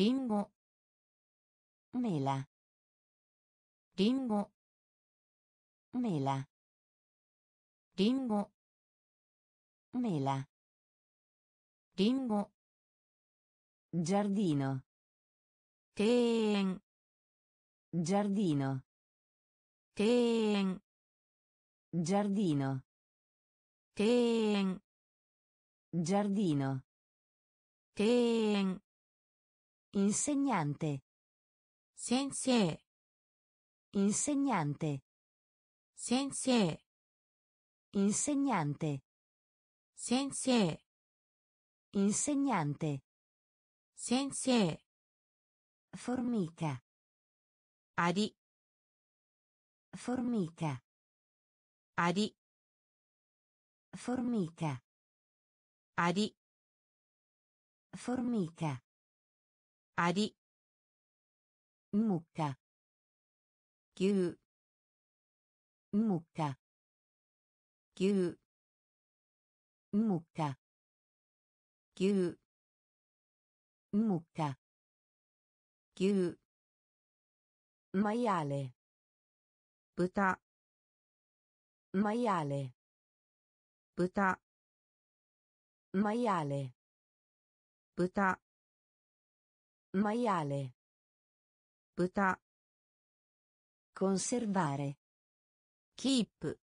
Ringo. Mela. Ringo. Mela. Ringo. Mela. Ringo. Giardino. Ten. Giardino. Ten. Giardino. Ten. Giardino. Ten. Insegnante. Sensei. Insegnante. Sensei. Insegnante. Sensei. Insegnante. Sensei. Formica. ari Formica. ari Formica. Ari. Formica. アリ mucca 牛 mucca 牛 mucca 牛 mucca 牛 maiale 豚 maiale 豚 maiale 豚 Maiale. Buta. Conservare. Keep.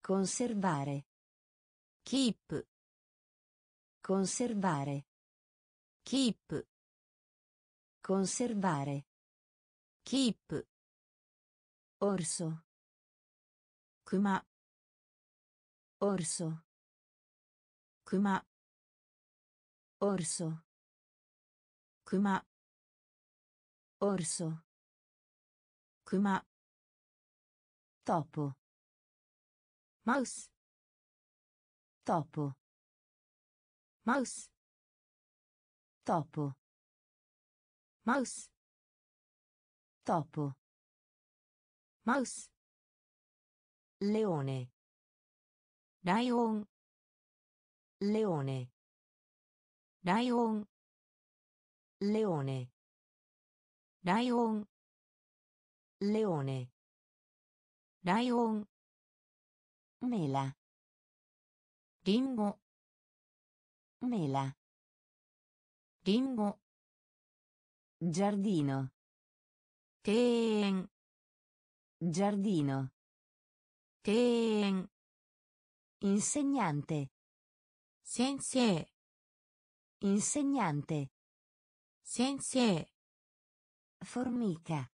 Conservare. Keep. Conservare. Keep. Conservare. Keep. Orso. Kuma. Orso. Kuma. Orso. 熊 orso. 熊 topo. Mouse. Topo. Mouse. Topo. Mouse. Topo. Mouse. Leone. Lion leone. Lion Leone. Lion. Leone. Lion. Mela. Ringo. Mela. Ringo. Giardino. Ten. Giardino. Ten. Insegnante. Sensei. Insegnante. 先生 formica.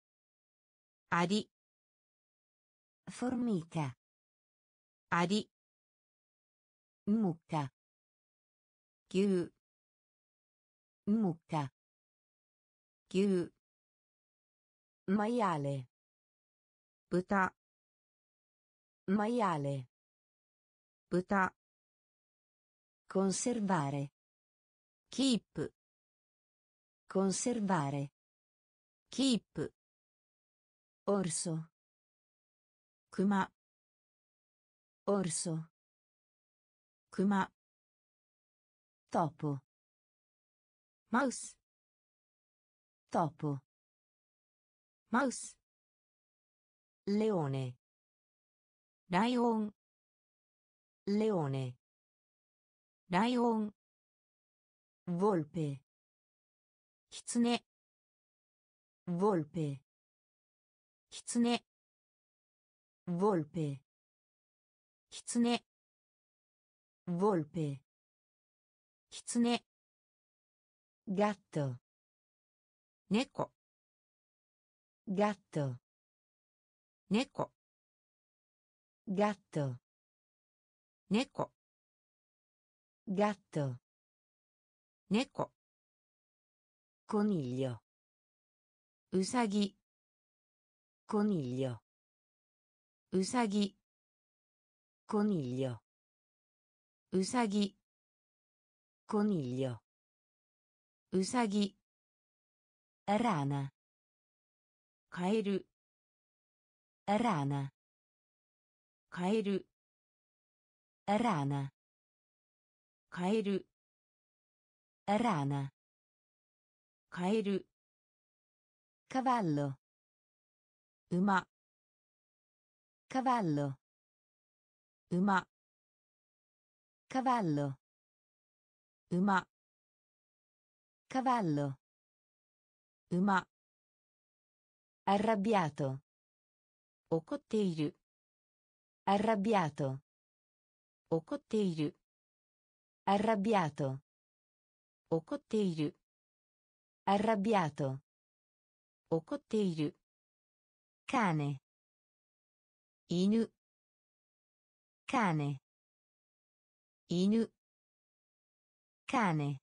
Ari formica. Ari mucca. Chiù mucca. Chiù maiale. Buta. Maiale. Buta. Conservare. Keep. Conservare. Keep. Orso. Kuma. Orso. Kuma. Topo. Mouse. Topo. Mouse. Leone. Lion. Leone. Lion. Volpe. キツネ volpe. 狐。Volpe. 狐。Volpe. 狐。ガット猫。ガット猫。ガット猫。ガット猫。coniglio うさぎ coniglio うさぎ coniglio うさぎ coniglio うさぎ rana カエル rana カエル rana カエル rana カエル cavallo 馬 cavallo 馬 cavallo 馬 cavallo 馬 arrabbiato 怒っている arrabbiato 怒っている arrabbiato 怒っている Arrabbiato. Okotteiru. Cane. Inu. Cane. Inu. Cane.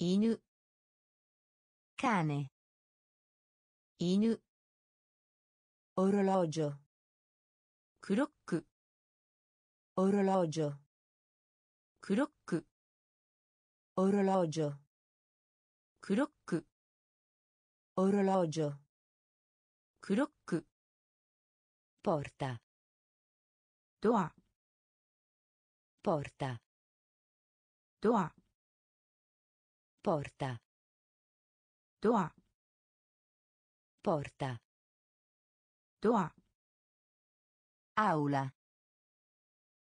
Inu. Cane. Inu. Orologio. Clock. Orologio. Clock. Orologio. クロック orologio クロック porta ドア porta ドア porta ドア porta ドア aula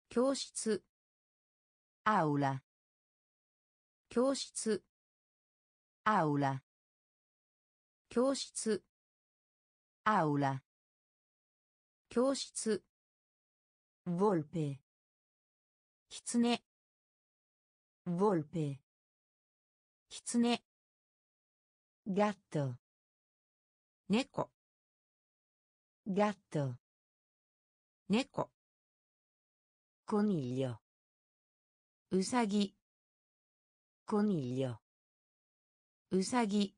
教室 aula 教室 aula. 教室。アウラ教室。ヴォルペキツネヴォルペキツネガット猫。ガット猫。コニリョウサギ。コニリョうさぎ。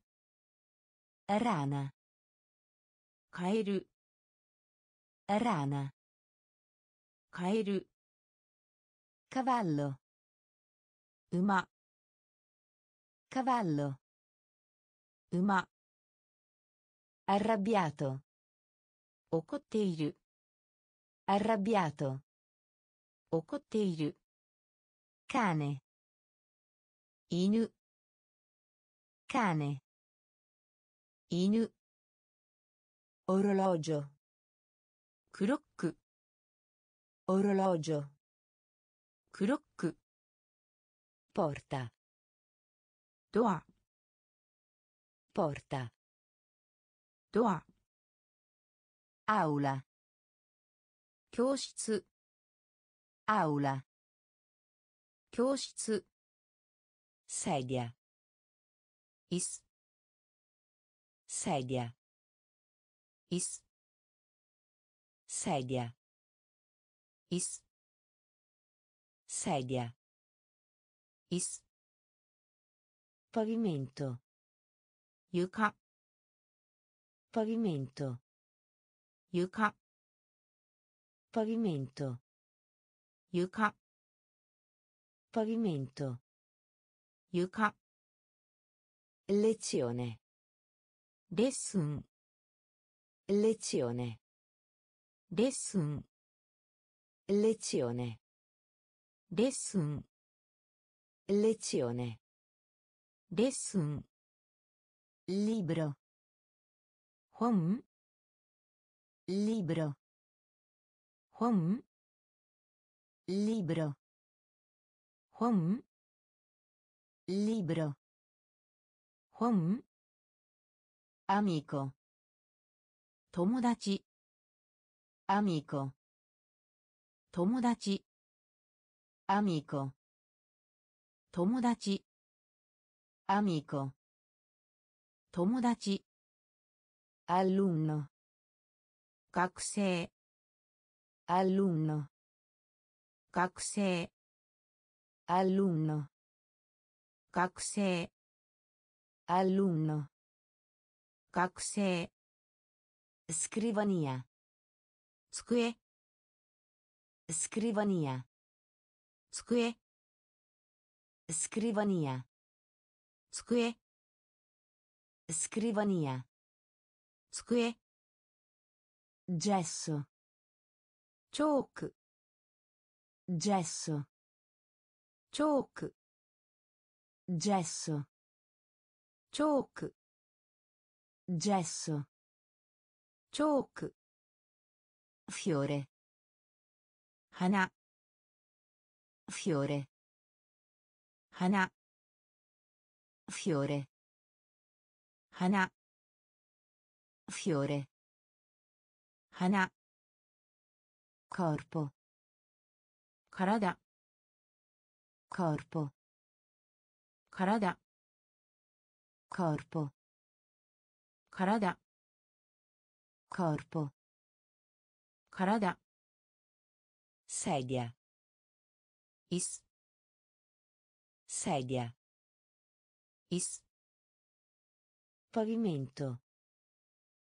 ラーナカエル。ラーナカエル。カバロ馬。カバロ馬。Arrabbiato. 怒っている。あらび ato 怒っている。Cane. 犬。cane 犬 orologio クロック orologio クロック porta ドア porta ドア aula 教室 aula 教室 sedia Is. Sedia. Is. Sedia. Is. Sedia. Is. Pavimento. Yuka. Pavimento. Yuka. Pavimento. Yuka. Pavimento. Yuka. Lezione. Lesson. Lezione. Lesson. Lezione. Lesson. Lezione. Lesson. Libro. Home. Libro. Home. Libro. Home. Libro. 本？アミコ友達。アミコ友達。アミコ友達。アミコ友達。アルンノ学生。アルンノ学生。アルンノ学生。Alunno. Kakusei. Scrivania. Tsukue. Scrivania. Tsukue. Scrivania. Tsukue. Scrivania. Tsukue. Gesso. Chalk. Gesso. Chalk. Gesso chalk. Gesso. Chalk. Fiore. Hana. Fiore. Hana. Fiore. Hana. Fiore. Hana. Corpo. Karada. Corpo. Karada corpo. Corada corpo. Corada sedia. Is. Sedia. Is. Pavimento.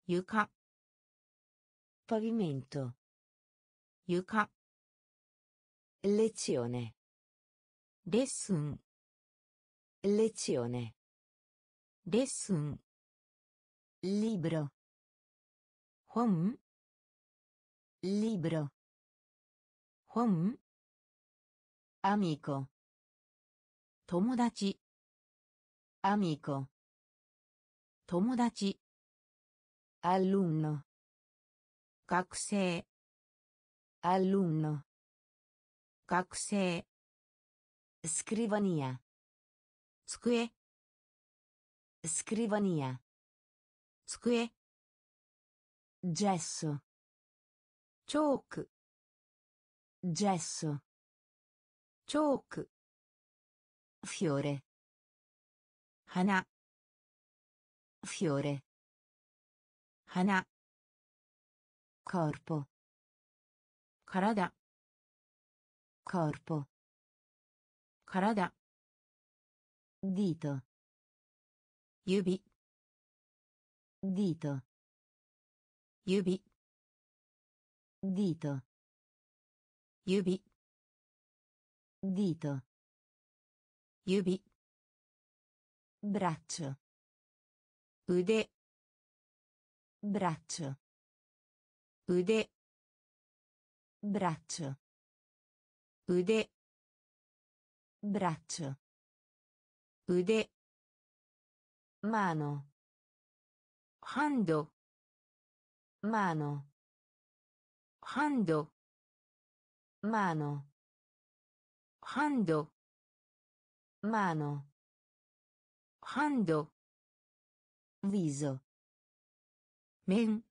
Yuka pavimento. Yuka lezione. Lesson lezione. レッスン libro 本 libro 本 amico 友達 amico 友達 alunno 学生 alunno 学生 scrivania 机 Scrivania. Squie. Gesso. Chalk. Gesso. Chalk. Fiore. Hana. Fiore. Hana. Corpo. Karada. Corpo. Karada. Dito. 指 dito 指 dito 指 dito 指 braccio 腕 braccio 腕 braccio 腕 braccio 腕 Mano. Hando. Mano. Hando. Mano. Hando. Mano. Hando. Viso. Men.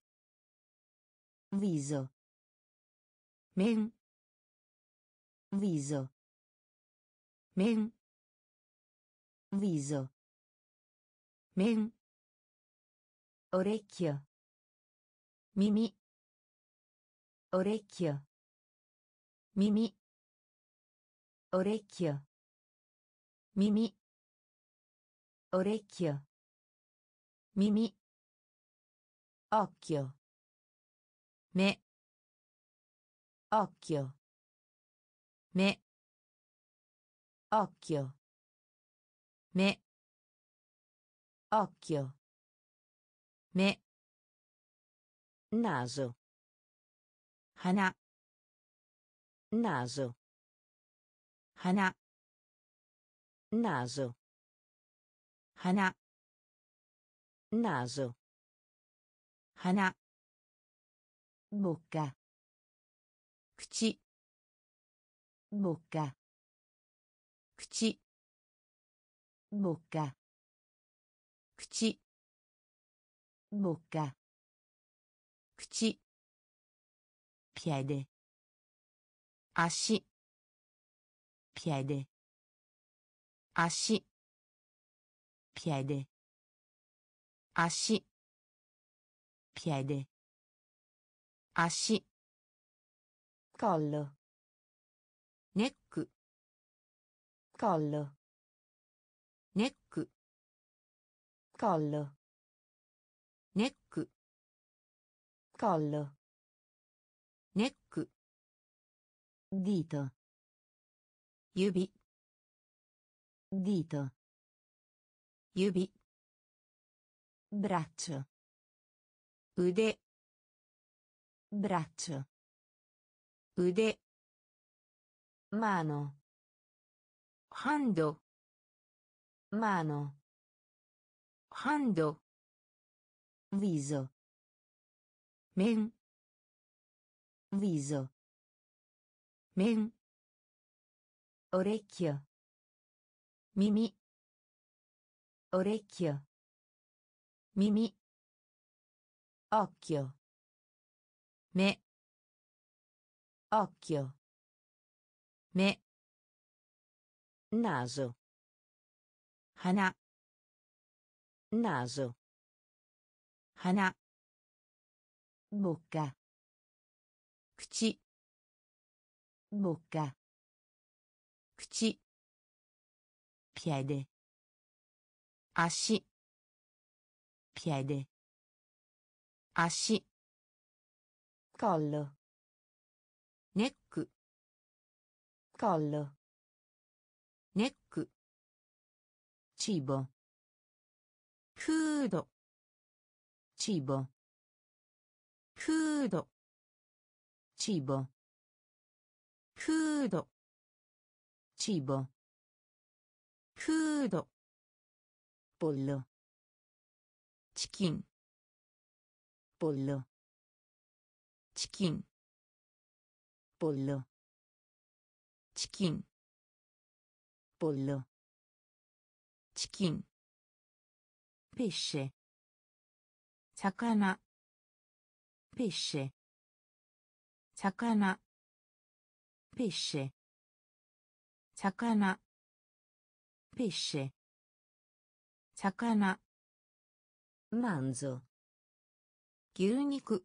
Viso. Men. Viso. Men. Viso. 面。orecchio mimi orecchio mimi orecchio mimi orecchio mimi occhio me occhio me occhio me Occhio. Me. Naso. Hana. Naso. Hana. Naso. Hana. Naso. Hana. Bocca. Cuci. Bocca. Cuci. Bocca. Bocca. 口。bocca 口。piede asci piede asci piede asci piede asci collo neck collo neck collo neck collo neck dito Yubi. Dito. Yubi. Braccio. Ude. Braccio. Ude. Mano. Hando. Mano. Hando. Viso. Men. Viso. Men. Orecchio. Mimi. Orecchio. Mimi. Occhio. Me. Occhio. Me. Naso. Hana. Naso. Hana. Bocca. Cuci. Bocca. Cuci. Piede. Asci. Piede. Asci. Collo. Neck. Collo. Neck. Cibo. フード cibo フード cibo フード cibo フード pollo チキン pollo チキン pollo チキン pollo チキン pesce 魚 pesce 魚 pesce 魚 pesce 魚 manzo 牛肉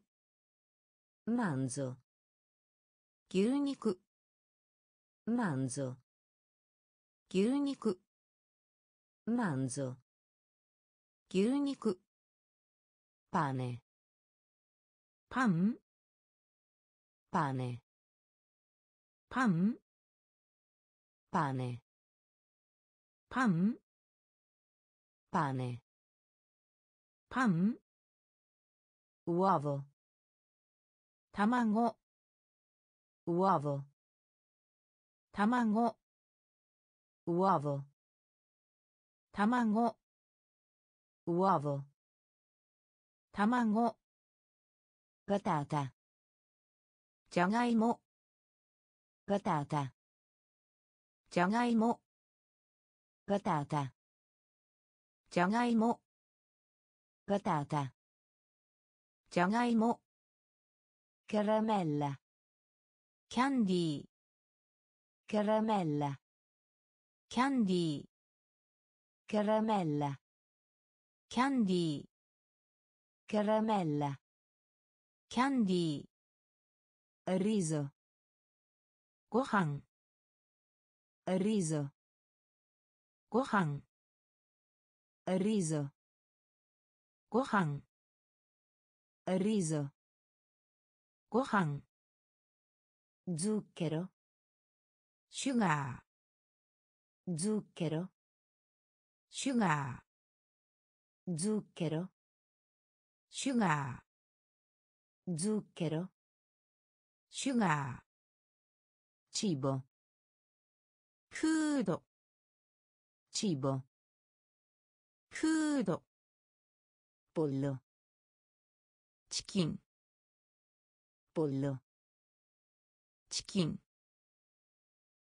manzo 牛肉 manzo 牛肉 manzo 牛肉。パネ。パン？パネ。パン？パネ。パン？パネ。パン？卵？卵？卵卵卵？uovo tamago patata giagaimo patata giagaimo patata giagaimo patata giagaimo caramella candy caramella candy caramella Candy. Caramella. Candy. Riso. Gohan. Riso. Gohan. Riso. Gohan. Riso. Gohan. Zucchero. Sugar. Zucchero. Sugar. Zucchero. Sugar. Zucchero. Sugar. Cibo. Crudo. Cibo. Crudo. Pollo. Chicken. Pollo. Chicken.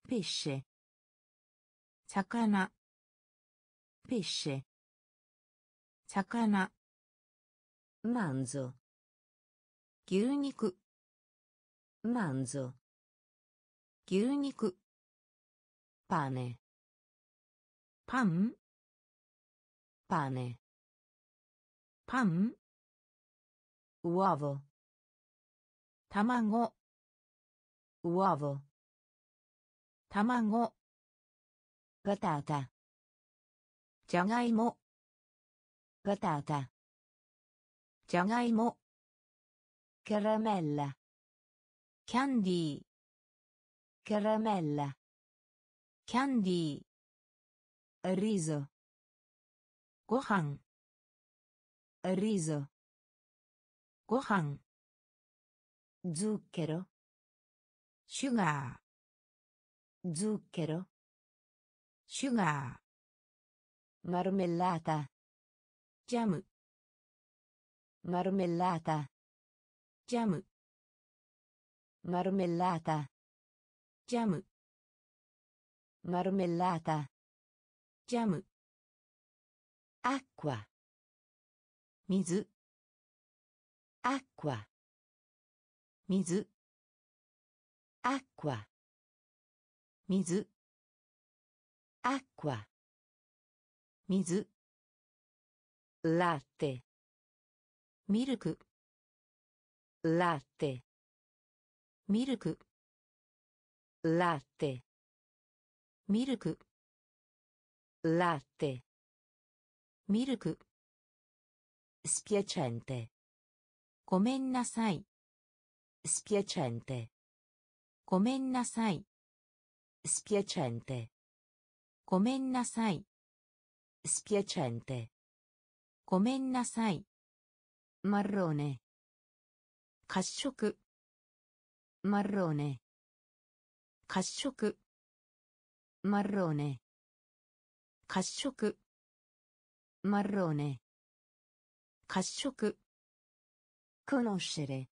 Pesce. Sakana. Pesce. 魚。マンゾ牛肉。マンゾ牛肉。パネパン。パネパン。ウアボ卵。ウアボ卵。バタータじゃがいも。patata. Giagaimo caramella. Candy. Caramella. Candy. Riso. Gohan. Riso. Gohan. Zucchero. Sugar zucchero. Sugar marmellata jam. Marmellata. Jam. Marmellata. Jam. Marmellata. Jam. Acqua. Mizu. Acqua. Mizu. Acqua. Mizu. Acqua. Mizu latte ミルク latte ミルク latte ミルク latte ミルク spiacente ごめんなさい spiacente ごめんなさい spiacente ごめんなさい spiacente ごめんなさい。マローネ。褐色。マローネ。褐色。マローネ。褐色。マローネ。褐色。コノシェレ。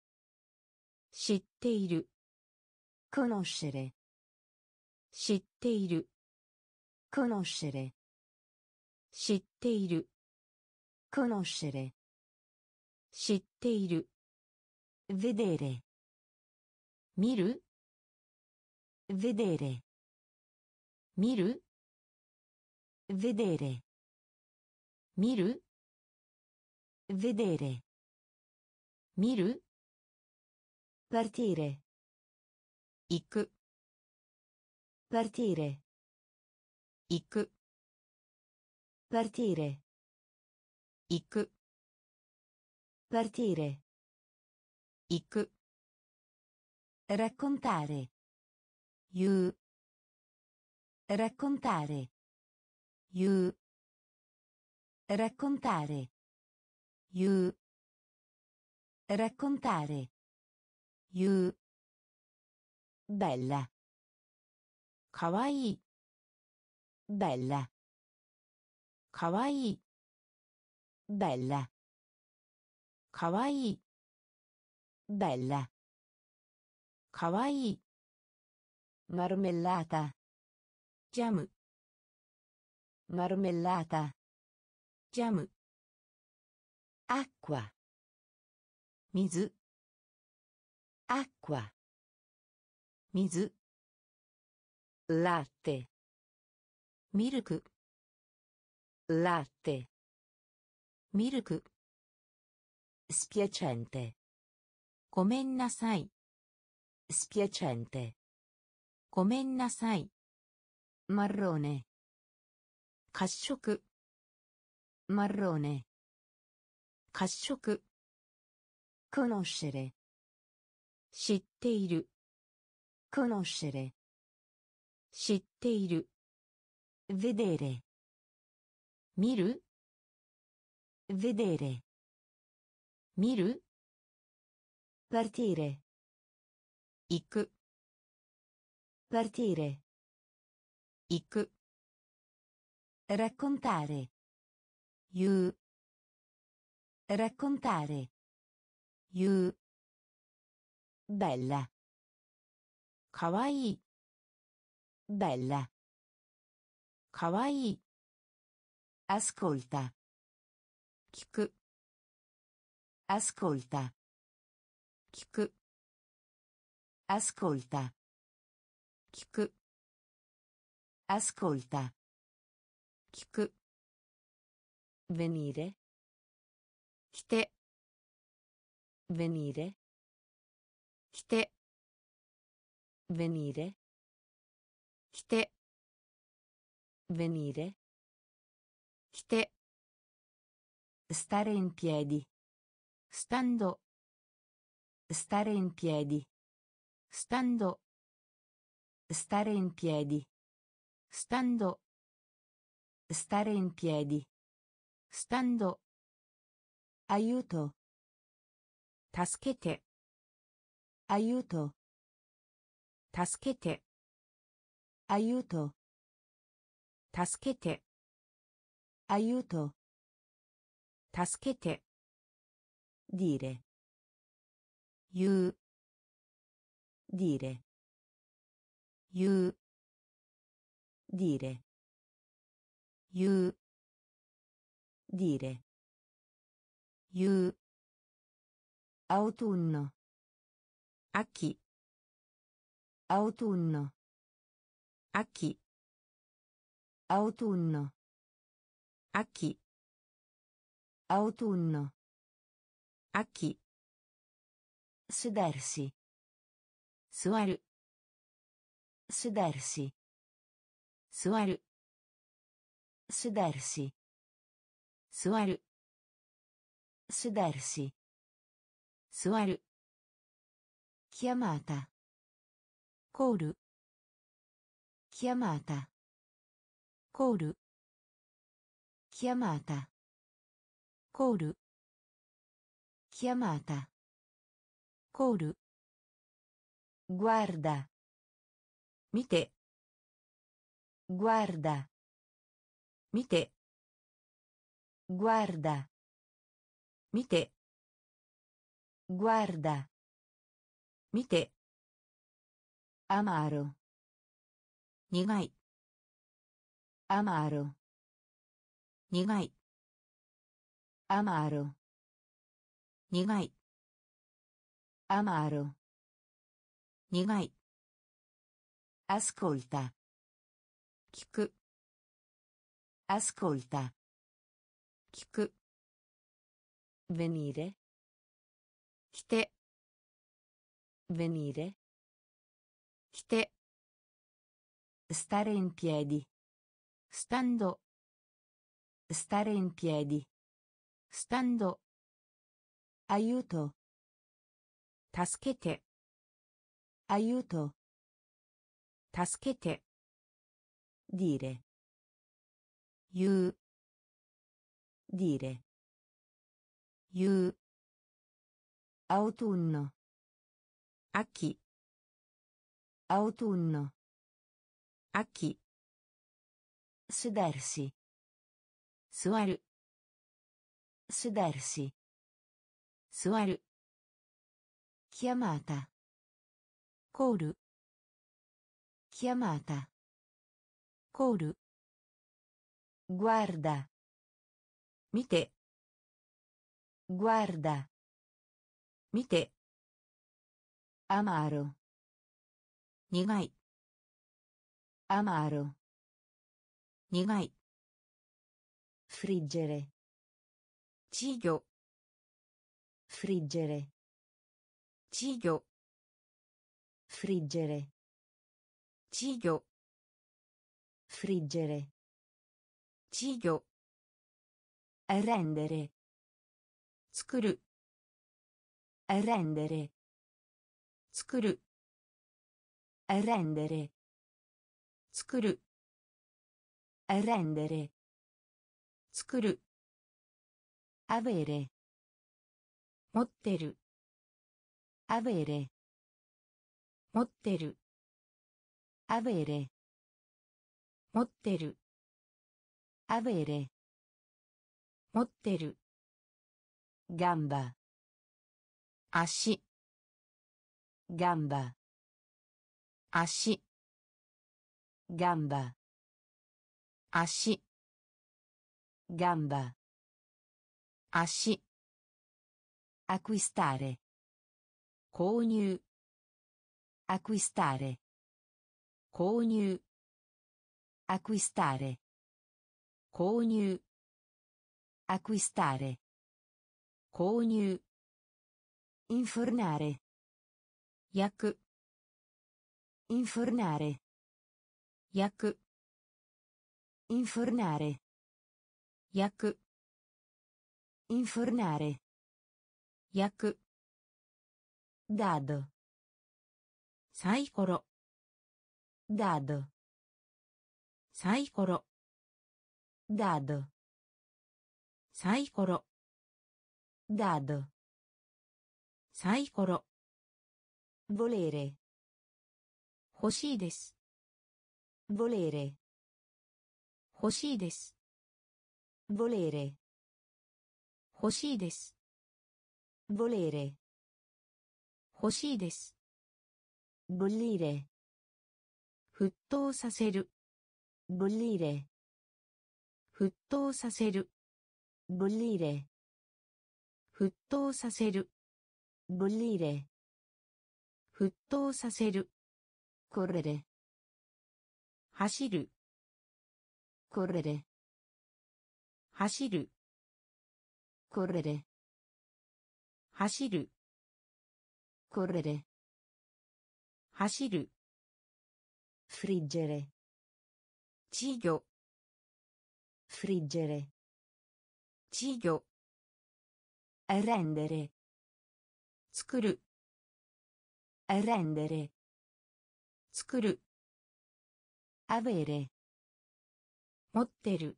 知っている。コノシェレ。知っている。コノシェレ。知っている。Conoscere. Shitteiru. Vedere. Miru. Vedere. Miru. Vedere. Miru. Vedere. Miru. Partire. Iku. Partire. Iku. Partire. 行く partire 行く raccontare 言う raccontare 言う raccontare 言う raccontare 言う bella かわいい bella かわいい Bella. Kawaii. Bella. Kawaii. Marmellata. Jam. Marmellata. Jam. Acqua. Mizu. Acqua. Mizu. Latte. Milk. Latte. ミルク。スピアチェンテ。ごめんなさい。スピアチェンテ。ごめんなさい。マローネ。褐色。マローネ。褐色。コノシェレ。知っている。コノシェレ。知っている。ヴィデレ。見る Vedere. Miru. Partire. Iku. Partire. Iku. Raccontare. You. Raccontare. You. Bella. Kawaii. Bella. Kawaii. Ascolta. 聞く ascolta 聞く ascolta 聞く ascolta 聞く venire 来て venire 来て venire 来て venire 来て Stare in piedi. Stando. Stare in piedi. Stando. Stare in piedi. Stando. Stare in piedi. Stando. Aiuto. Taschete. Aiuto. Taschete. Aiuto. Taschete. Aiuto. 助けて dire 言う dire 言う dire 言う dire 言う autunno 秋 autunno 秋 autunno 秋 Autunno. A chi? Sedersi. Suar. Sedersi. Suaru. Sedersi. Suaru. Sedersi. Suar. Chiamata. Call. Chiamata. Call. Chiamata. コール chiamata コール guarda 見て guarda 見て guarda 見て guarda 見て amaro 苦い amaro 苦い Amaro. Nigai. Amaro. Nigai. Ascolta. Kiku. Ascolta. Kiku. Venire. Kite. Venire. Kite. Stare in piedi. Stando. Stare in piedi. スタンド aiuto 助けて aiuto 助けて dire 言う dire 言う autunno 秋 autunno 秋 sedersi 座る Sedersi. Suaru. Chiamata. Call. Chiamata. Call. Guarda. Mite. Guarda. Mite. Amaro. Nigai. Amaro. Nigai. Friggere. Ciglio. Friggere. Ciglio. Friggere. Ciglio. Friggere. Ciglio. Rendere. Tsukuru. Rendere. Tsukuru. Rendere. Tsukuru. Rendere. Tsukuru. avere 持ってる avere 持ってる avere 持ってる avere 持ってる gamba 足 gamba 足 gamba 足 gamba 足 acquistare 購入 acquistare 購入 acquistare 購入 acquistare 購入 infornare 焼く infornare 焼く infornare 焼く infornare 焼く dado サイコロ dado サイコロ dado サイコロ dado サイコロ volere 欲しいです volere 欲しいです volere 欲しいです volere 欲しいです bollire 沸騰させる bollire 沸騰させる bollire 沸騰させる bollire 沸騰させる correre 走る correre 走る correre 走る correre 走る friggere 稚魚 friggere 稚魚 rendere 作る rendere 作る avere 持ってる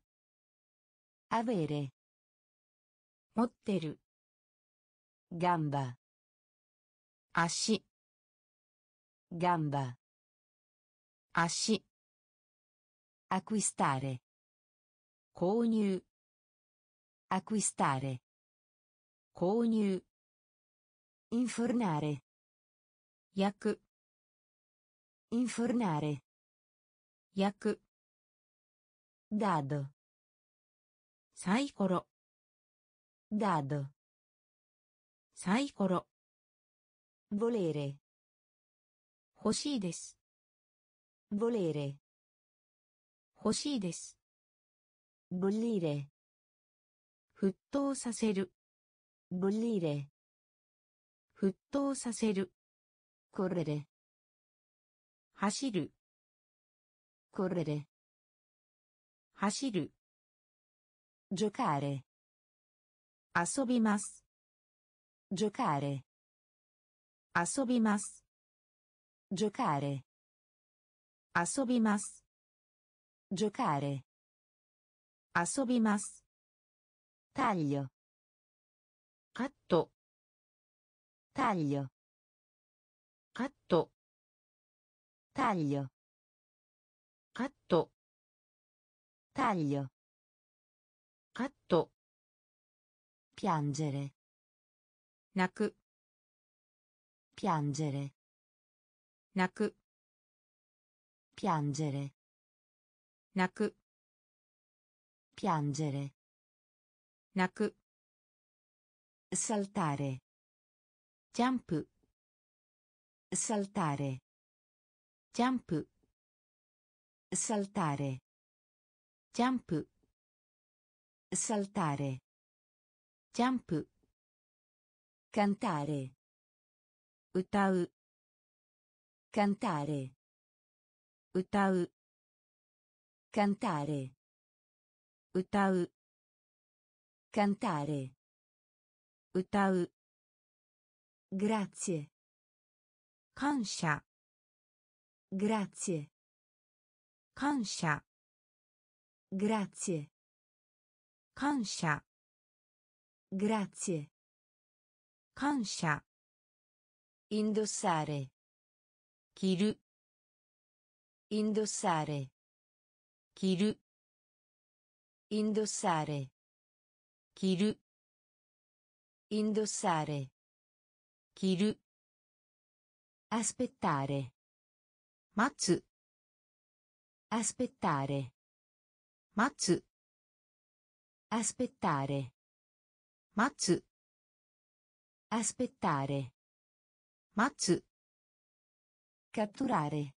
avere 持ってる gamba 足 gamba 足 acquistare 購入 acquistare 購入 infornare 焼く infornare 焼く dado サイコロ Dado サイコロ volere 欲しいです volere 欲しいです bollire 沸騰させる bollire 沸騰させる correre 走る correre 走る giocare 遊びます giocare 遊びます giocare 遊びます giocare 遊びます taglio カット taglio カット taglio カット taglio カット piangere 泣く piangere 泣く piangere 泣く piangere 泣く saltare ジャンプ saltare ジャンプ saltare ジャンプ saltare ジャンプ cantare 歌う cantare 歌う cantare 歌う cantare 歌う grazie 感謝 grazie 感謝 grazie 感謝 Grazie. Kansha. Indossare. Kiru. Indossare. Kiru. Indossare. Kiru. Indossare. Kiru. Aspettare. Matsu. Aspettare. Matsu. Aspettare. Matsu. Aspettare. Matsu. Catturare.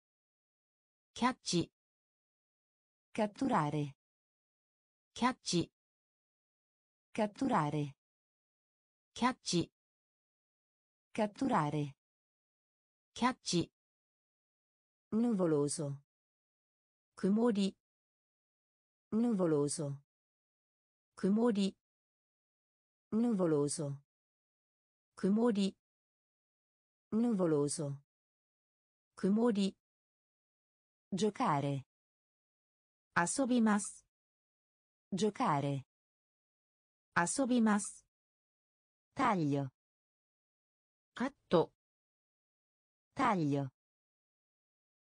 Chiacci. Catturare. Chiacci. Catturare. Chiacci. Catturare. Chiacci. Nuvoloso. Kumori. Nuvoloso. Kumori. Nuvoloso. Kumori. Nuvoloso. Kumori. Giocare. Asobimas. Giocare. Asobimas. Taglio. Atto. Taglio.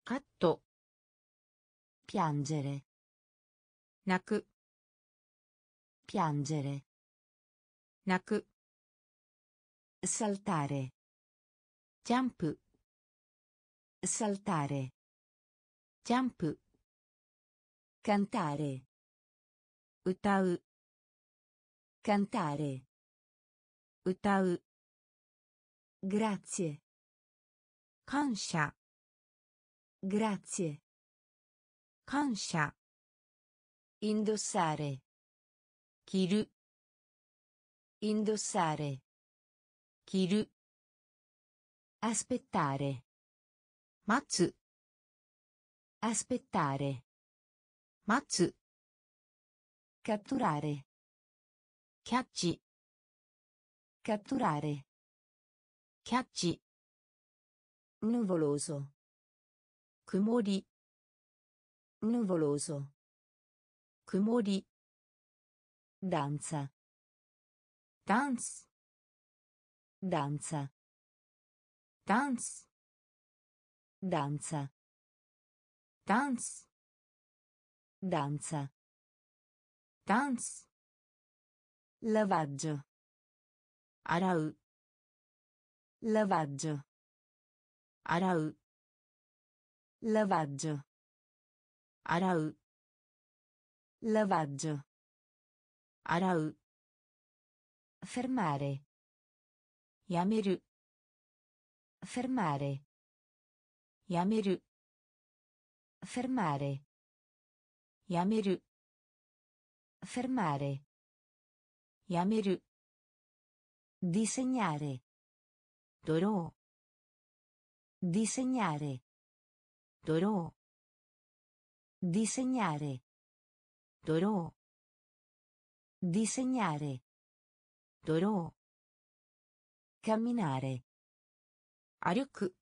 Atto. Piangere. Naku. Piangere. 泣く saltare ジャンプ saltare ジャンプ cantare 歌う cantare 歌う grazie 感謝 grazie 感謝 indossare 着る Indossare. Kiru. Aspettare. Matsu. Aspettare. Matsu. Catturare. Catch. Catturare. Catch. Nuvoloso. Kumori. Nuvoloso. Kumori. Danza. Dance. Danza. Dance. Danza. Dance. Danza. Dance. Lavaggio. Arau. Lavaggio. Arau. Lavaggio. Arau. Lavaggio. Arau. Fermare. Yameru. Fermare. Yameru. Fermare. Yameru. Fermare. Yameru. Disegnare. Dorò. Disegnare. Dorò. Disegnare. Dorò. Disegnare. ドロ camminare ー歩く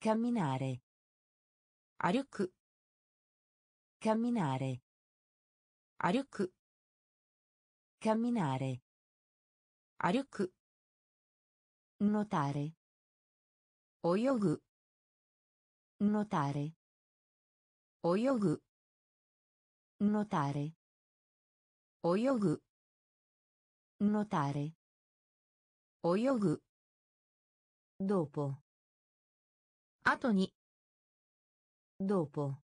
camminare 歩く camminare 歩く camminare 歩く nuotare 泳ぐ nuotare 泳ぐ nuotare 泳ぐ Notare. Oyogu. Dopo. Atoni. Dopo.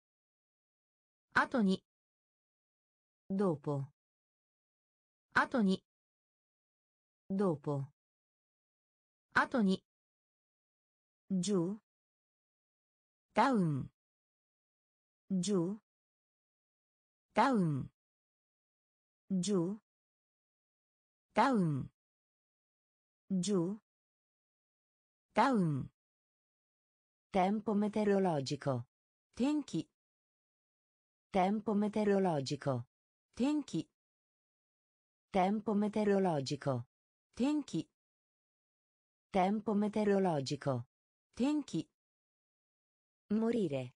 Atoni. Dopo. Atoni. Dopo. Atoni. Giù. Down. Giù. Down. Giù down giù. Down tempo meteorologico. Tenchi. Tempo meteorologico. Tenchi. Tempo meteorologico. Tenchi. Tempo meteorologico. Tenchi. Morire.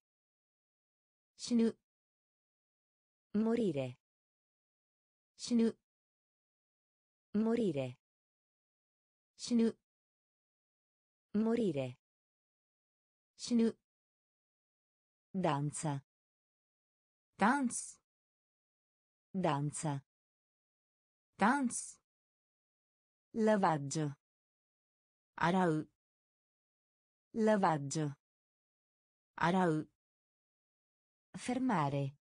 Shinu. morire. Shinu morire 死ぬ morire 死ぬ danza ダンス danza ダンス lavaggio 洗う lavaggio 洗う fermare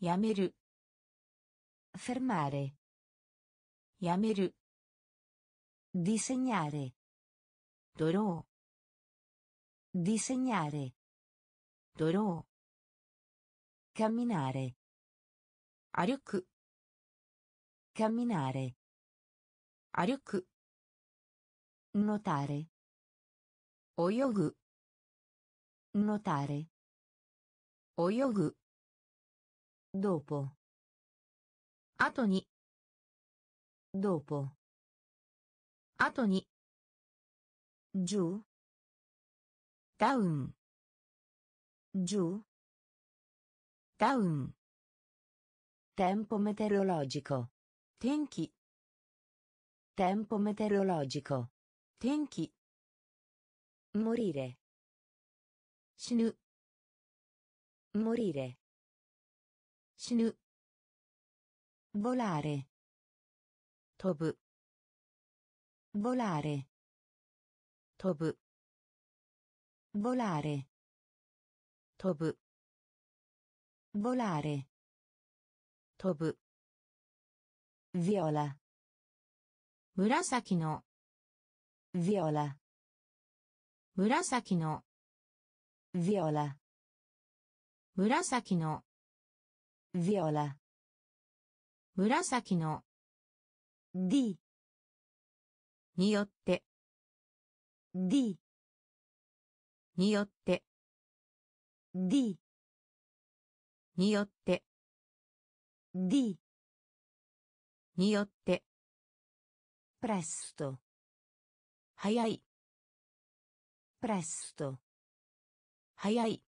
やめる fermare やめる disegnare ドロ disegnare ードロ camminare ー歩く camminare 歩く nuotare 泳ぐ nuotare 泳ぐ dopo 後に Dopo. Atto ni. Giù. Down. Giù. Down. Tempo meteorologico. Tenchi. Tempo meteorologico. Tenchi. Morire. Shinu. Morire. Shinu. Volare. 飛ぶ volare 飛ぶ volare 飛ぶ volare 飛ぶ viola 紫の viola 紫の viola 紫の viola 紫の D によって。D によって。D によって。D によって。プレスト早い。プレスト早い。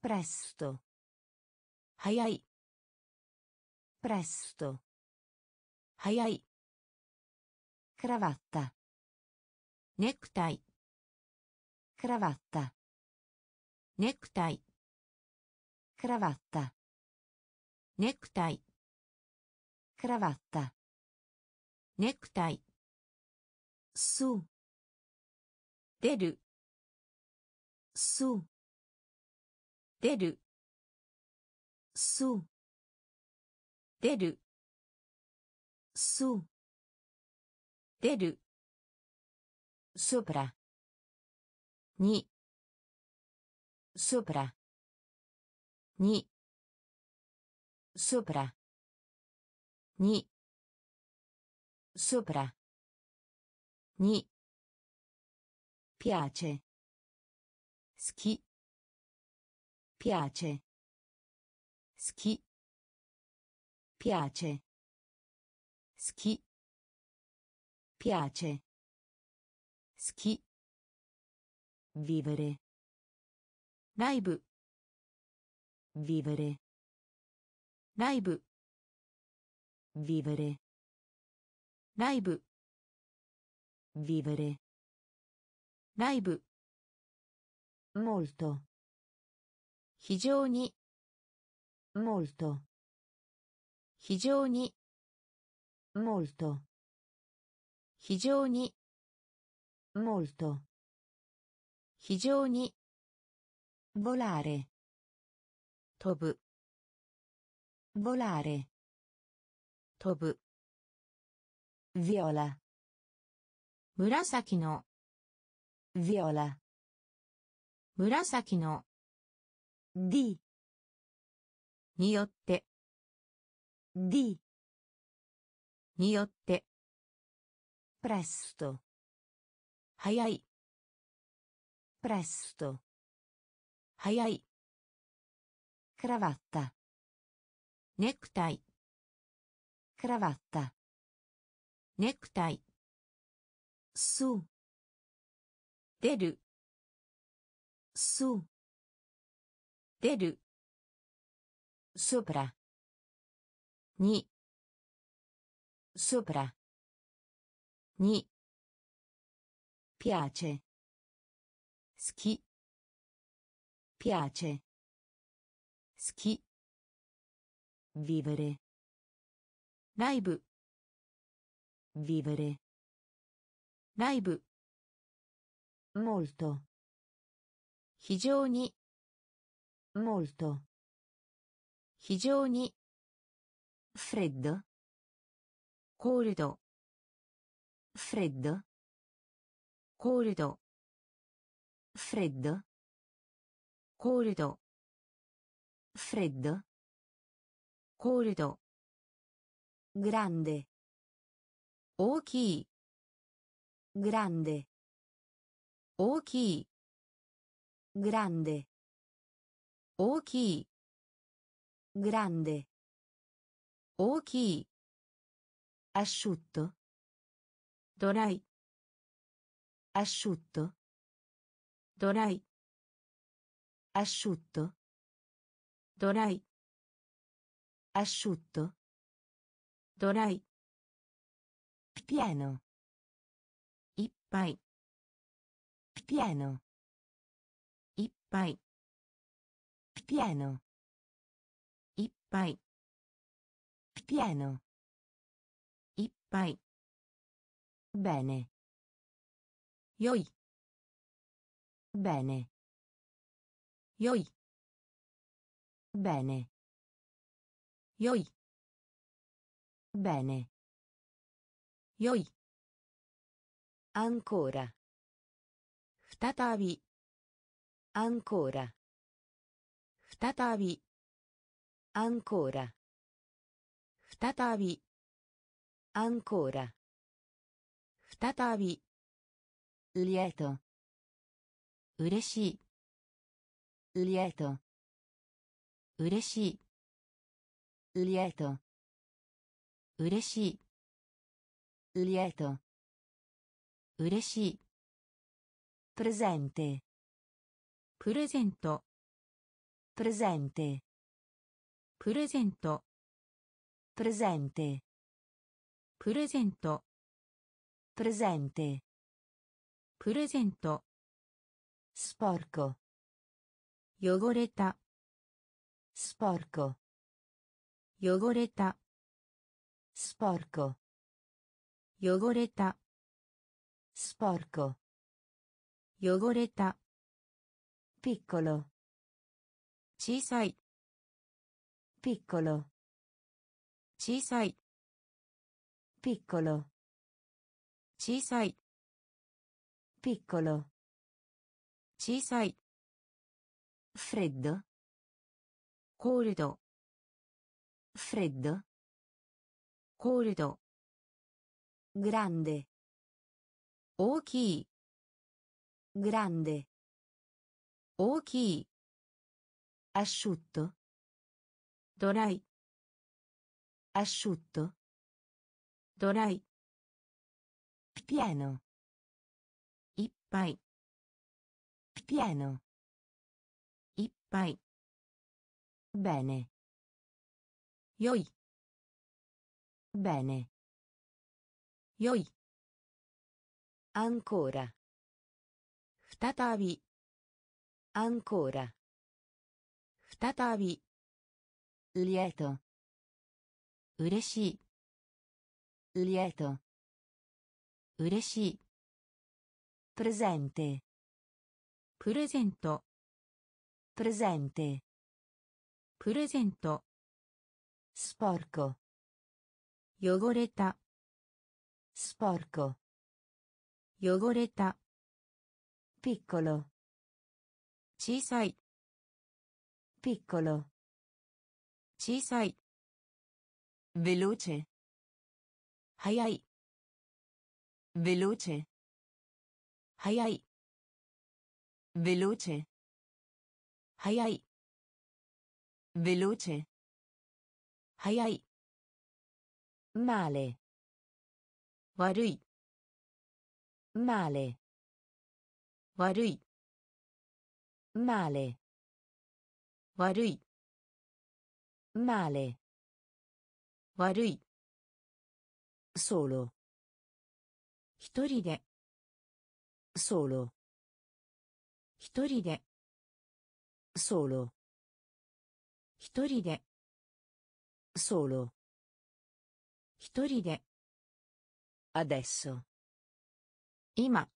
プレスト早い。プレスト早い。クラバッタネクタイクラバッタネクタイクラバッタネクタイクラバッタネクタイそう出るそう出るそう出る Su. Deru. Sopra. Ni. Sopra. Ni. Sopra. Ni. Sopra. Ni. Piace. Schi. Piace. Schi. Piace. 好き piace 好き vivere ライブ vivere ライブ vivere ライブ vivere ライブ molto 非常に molto 非常に Molto 非常に molto 非常に volare 飛ぶ volare 飛ぶ viola 紫の viola 紫の di によって di によって presto 早い presto 早い cravatta ネクタイ cravatta ネクタイ su 出る su 出る sopra に sopra に piace 好き piace 好き vivere ライブ vivere ライブ molto 非常に molto 非常に freddo Cordo. Freddo. Cordo. Freddo. Cordo. Freddo. Cordo. Grande. Oki. Grande. Oki. Grande. Oki. Grande. Oki. Asciutto. Dorai. Asciutto. Dorai. Asciutto. Dorai. Asciutto. Dorai. Pieno. Ippai. Pieno. Ippai. Pieno. Ippai. Pieno. Pai. Bene. Yoi. Bene. Yoi. Bene. Yoi. Bene. Yoi. Ancora. Ftatabi. Ancora. Ftatabi. Ancora. Ftatabi. Ancora. 再び Lieto. 嬉しい Lieto. 嬉しい Lieto. 嬉しい Lieto. 嬉しい Presente. プレゼント Presente. プレゼント Presente. Presento. Presente. Presento. Sporco. Yogoreta. Sporco. Yogoreta. Sporco. Yogoreta. Sporco. Yogoreta. Piccolo. Chisai. Piccolo. Chisai. Piccolo. 小さい Piccolo. 小さい Freddo. コールド Freddo. コールド Grande. 大きい Grande. 大きい Asciutto. ドライ Asciutto. ドライ。ピアノ。いっぱい。ピアノ。いっぱい。ベネ。よい。ベネ。よい。アンコーラ。再び。アンコーラ。再び。lieto 嬉しい。Lieto. 嬉しい Presente. プレゼント Presente. プレゼント Sporco. 汚れた Sporco. 汚れた Piccolo. 小さい Piccolo. 小さい Veloce. 速い Veloce. 速い Veloce. 速い Veloce. 速い Male. 悪い Male. 悪い Male. 悪い Male. 悪い Solo. 一人で Solo. 一人で Solo. 一人で Solo. 一人で Adesso. 今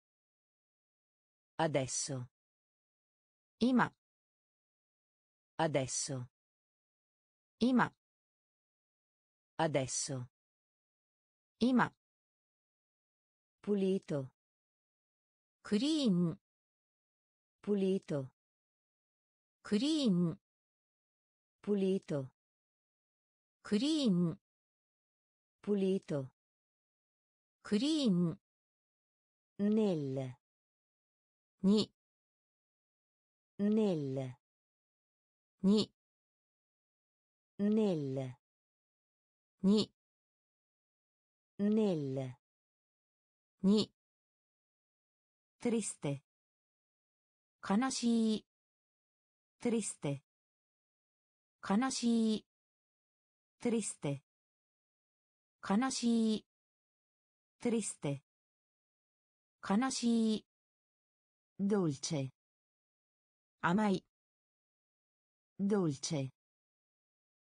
Adesso. 今 Adesso. 今 Adesso. 今 Pulito. クリーン Pulito. クリーン Pulito. クリーン Pulito. クリーン Nel. に Nel. に Nel. に Nel. に Triste. 悲しい Triste. 悲しい Triste. 悲しい Triste. 悲しい Dolce. 甘い Dolce.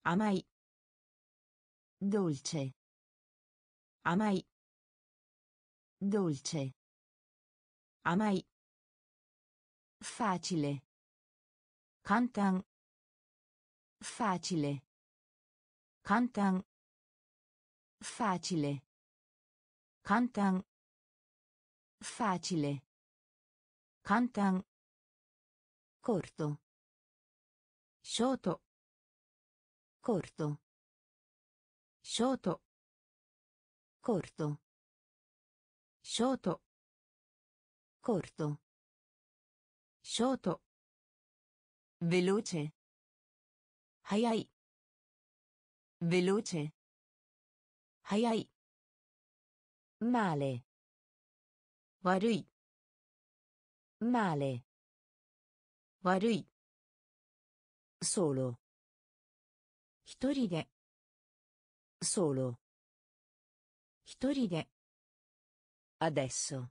甘い Dolce. Amai. Dolce. Amai. Facile. Cantan. Facile. Cantan. Facile. Cantan. Facile. Cantan. Corto. Shoto. Corto. Shoto corto ショート corto ショート veloce 速い veloce 速い male 悪い male 悪い solo 一人で solo 一人で adesso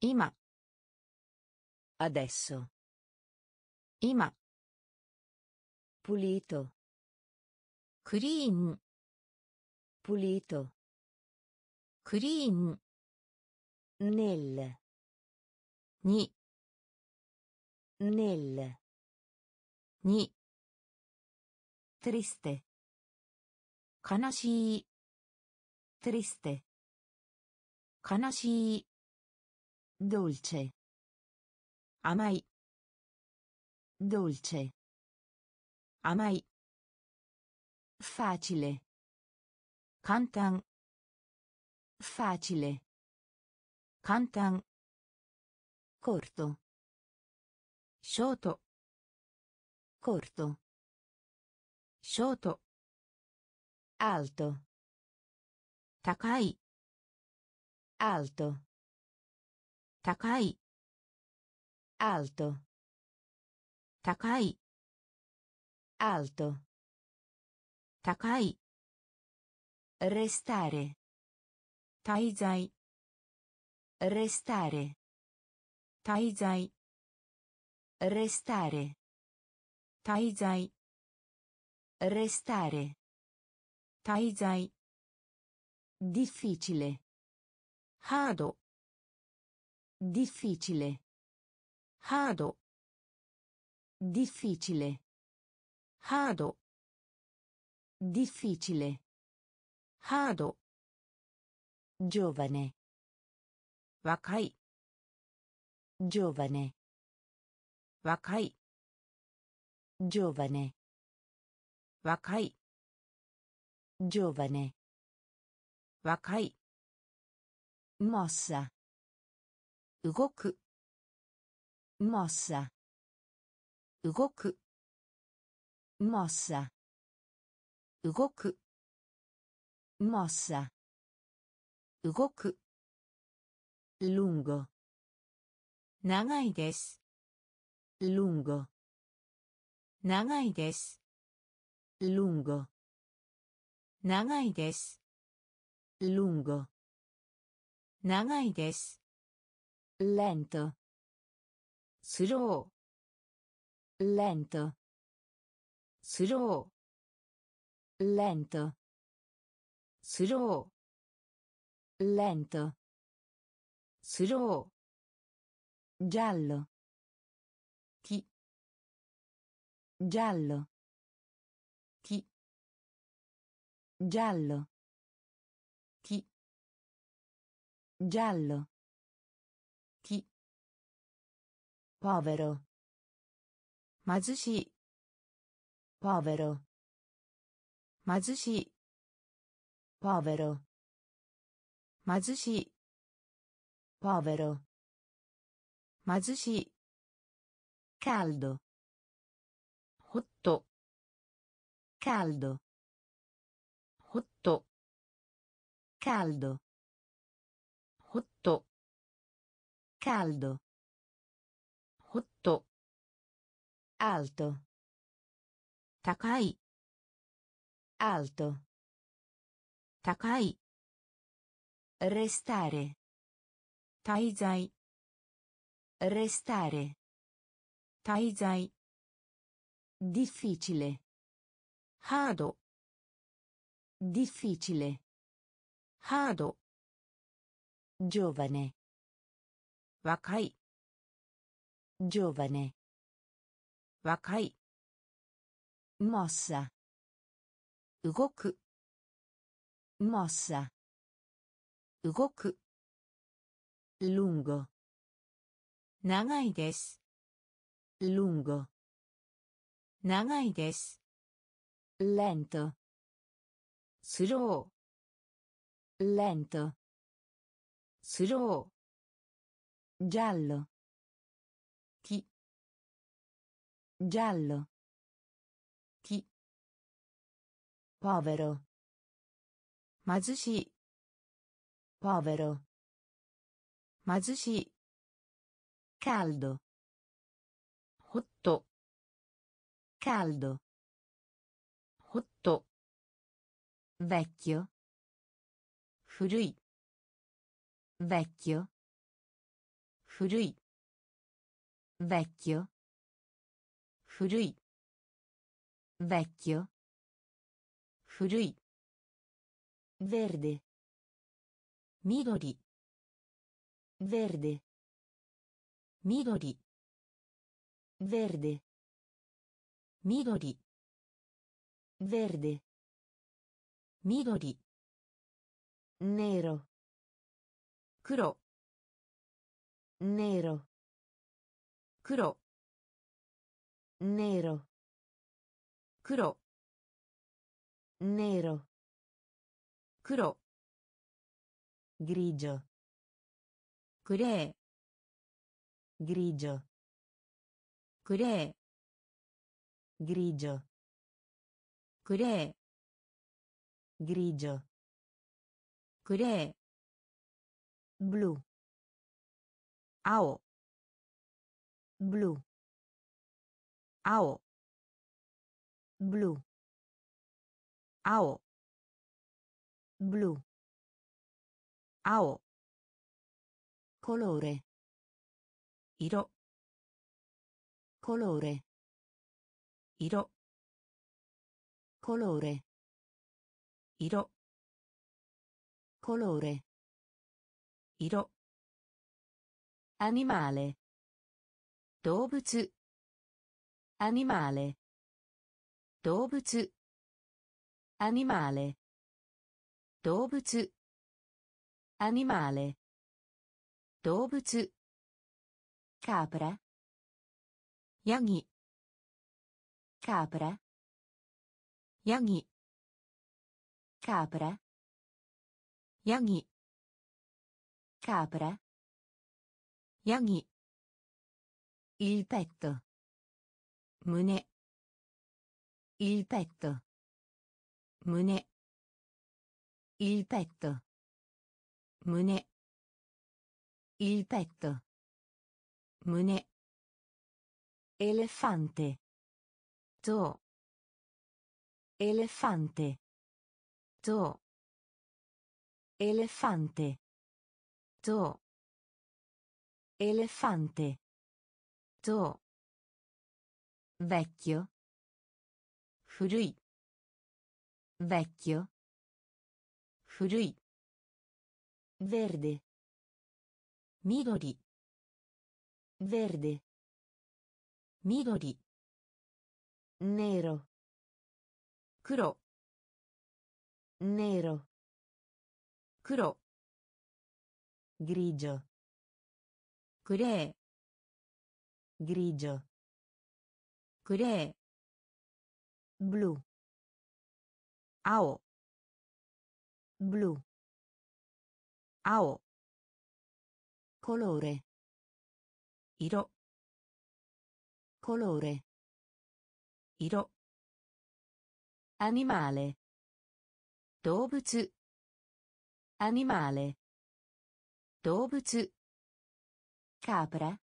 今 adesso 今 pulito クリーン pulito クリーン nel に nel に triste 悲しい Triste. Kanashi. Dolce. Amai. Dolce. Amai. Facile. Cantan. Facile. Cantan. Corto. Shoto. Corto. Shoto. Alto. 高い alto 高い alto 高い alto 高い restare 滞在 restare 滞在 restare 滞在 restare 滞在 Difficile. Hado. Difficile. Hado. Difficile. Hado. Difficile. Hado. Giovane. Wakai. Giovane. Wakai. Giovane. Wakai. Giovane. わかい。モッサ。動く。モッサ。動く。モッサ。動く。動く。lungo。長いです。長いです。長いです。lungo. Nagai desu. Lento. Slow. Lento. Slow. Lento. Slow. Lento. Slow. Giallo. Chi. Giallo. Chi. Giallo. Giallo. Chi. Povero. Mazushi. Povero. Mazushi. Povero. Mazushi. Povero. Mazushi. Caldo. Hotto. Caldo. Hotto. Caldo. Hotto. Caldo. Hotto. Alto. Takai. Alto. Takai. Restare. Taizai. Restare. Taizai. Difficile. Hado. Difficile. Hado. Giovane 若い giovane 若い mossa 動く mossa 動く lungo 長いです lungo 長いです lento スロ lento ー スロ giallo 木 giallo 木 povero 貧しい povero 貧しい caldo ホット caldo ホット vecchio 古い Vecchio. Furui. Vecchio. Furui. Vecchio. Furui. Verde. Midori. Verde. Midori. Verde. Midori. Verde. Midori. Nero. 黒 nero 黒 nero 黒 nero 黒 grigio グレー grigio グレー grigio グレー grigio グレー blu ao. Blu ao. Blu ao. Blu ao. Colore. Iro. Colore. Iro. Colore. Iro. Colore. 色。アニマーレ動物。アニマーレ動物。アニマーレ動物。アニマーレ動物。カープラヤギ。カープラヤギ。カープラヤギ。Capra. Yaghi. Il petto. Mune. Il petto. Mune. Il petto. Mune. Il petto. Mune. Elefante. To. Elefante. To. Elefante. Zoo. Elefante. Zoo. Vecchio. Furui. Vecchio. Furui. Verde. Midori. Verde. Midori. Nero. Kuro. Nero. Kuro grigio. Grey grigio. Grey blu. Ao. Blu. Ao. Colore. Iro. Colore. Iro. Animale. 動物 animale. 動物 capra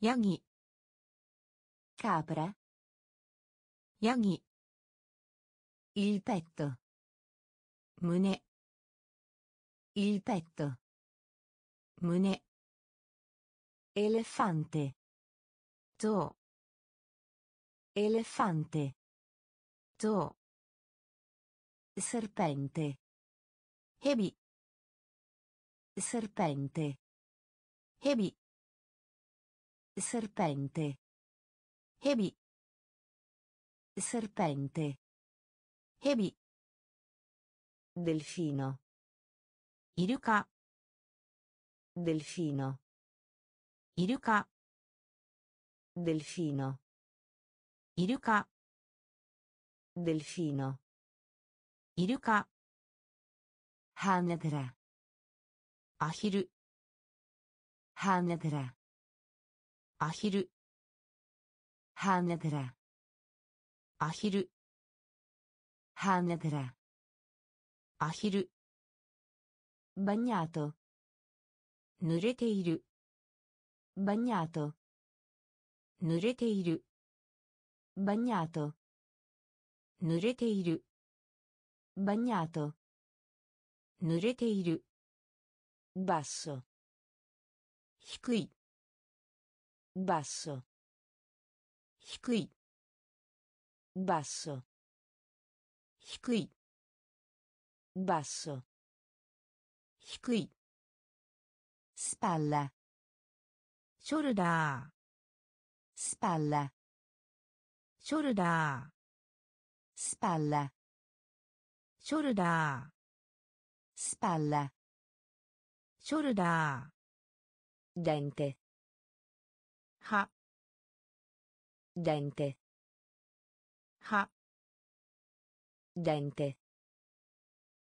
ヤギ capra ヤギ il petto 胸 il petto 胸 elefante 象 elefante 象 serpente 蛇 Serpente. Hebi. Serpente. Hebi. Serpente. Hebi. Delfino. Iruka. Delfino. Iruka. Delfino. Iruka. Delfino. Iruka. Hanedra. アヒル。ハネデラアヒル。ハネデラアヒル。ハネデラアヒル。バニャート濡れている。バニャート濡れている。バニャート濡れている。Bagnato. 濡れている。basso 低い basso 低い basso 低い basso 低い spalla ショルダー spalla ショルダー spalla ショルダー spalla ショルダ dente ー歯 dente 歯 dente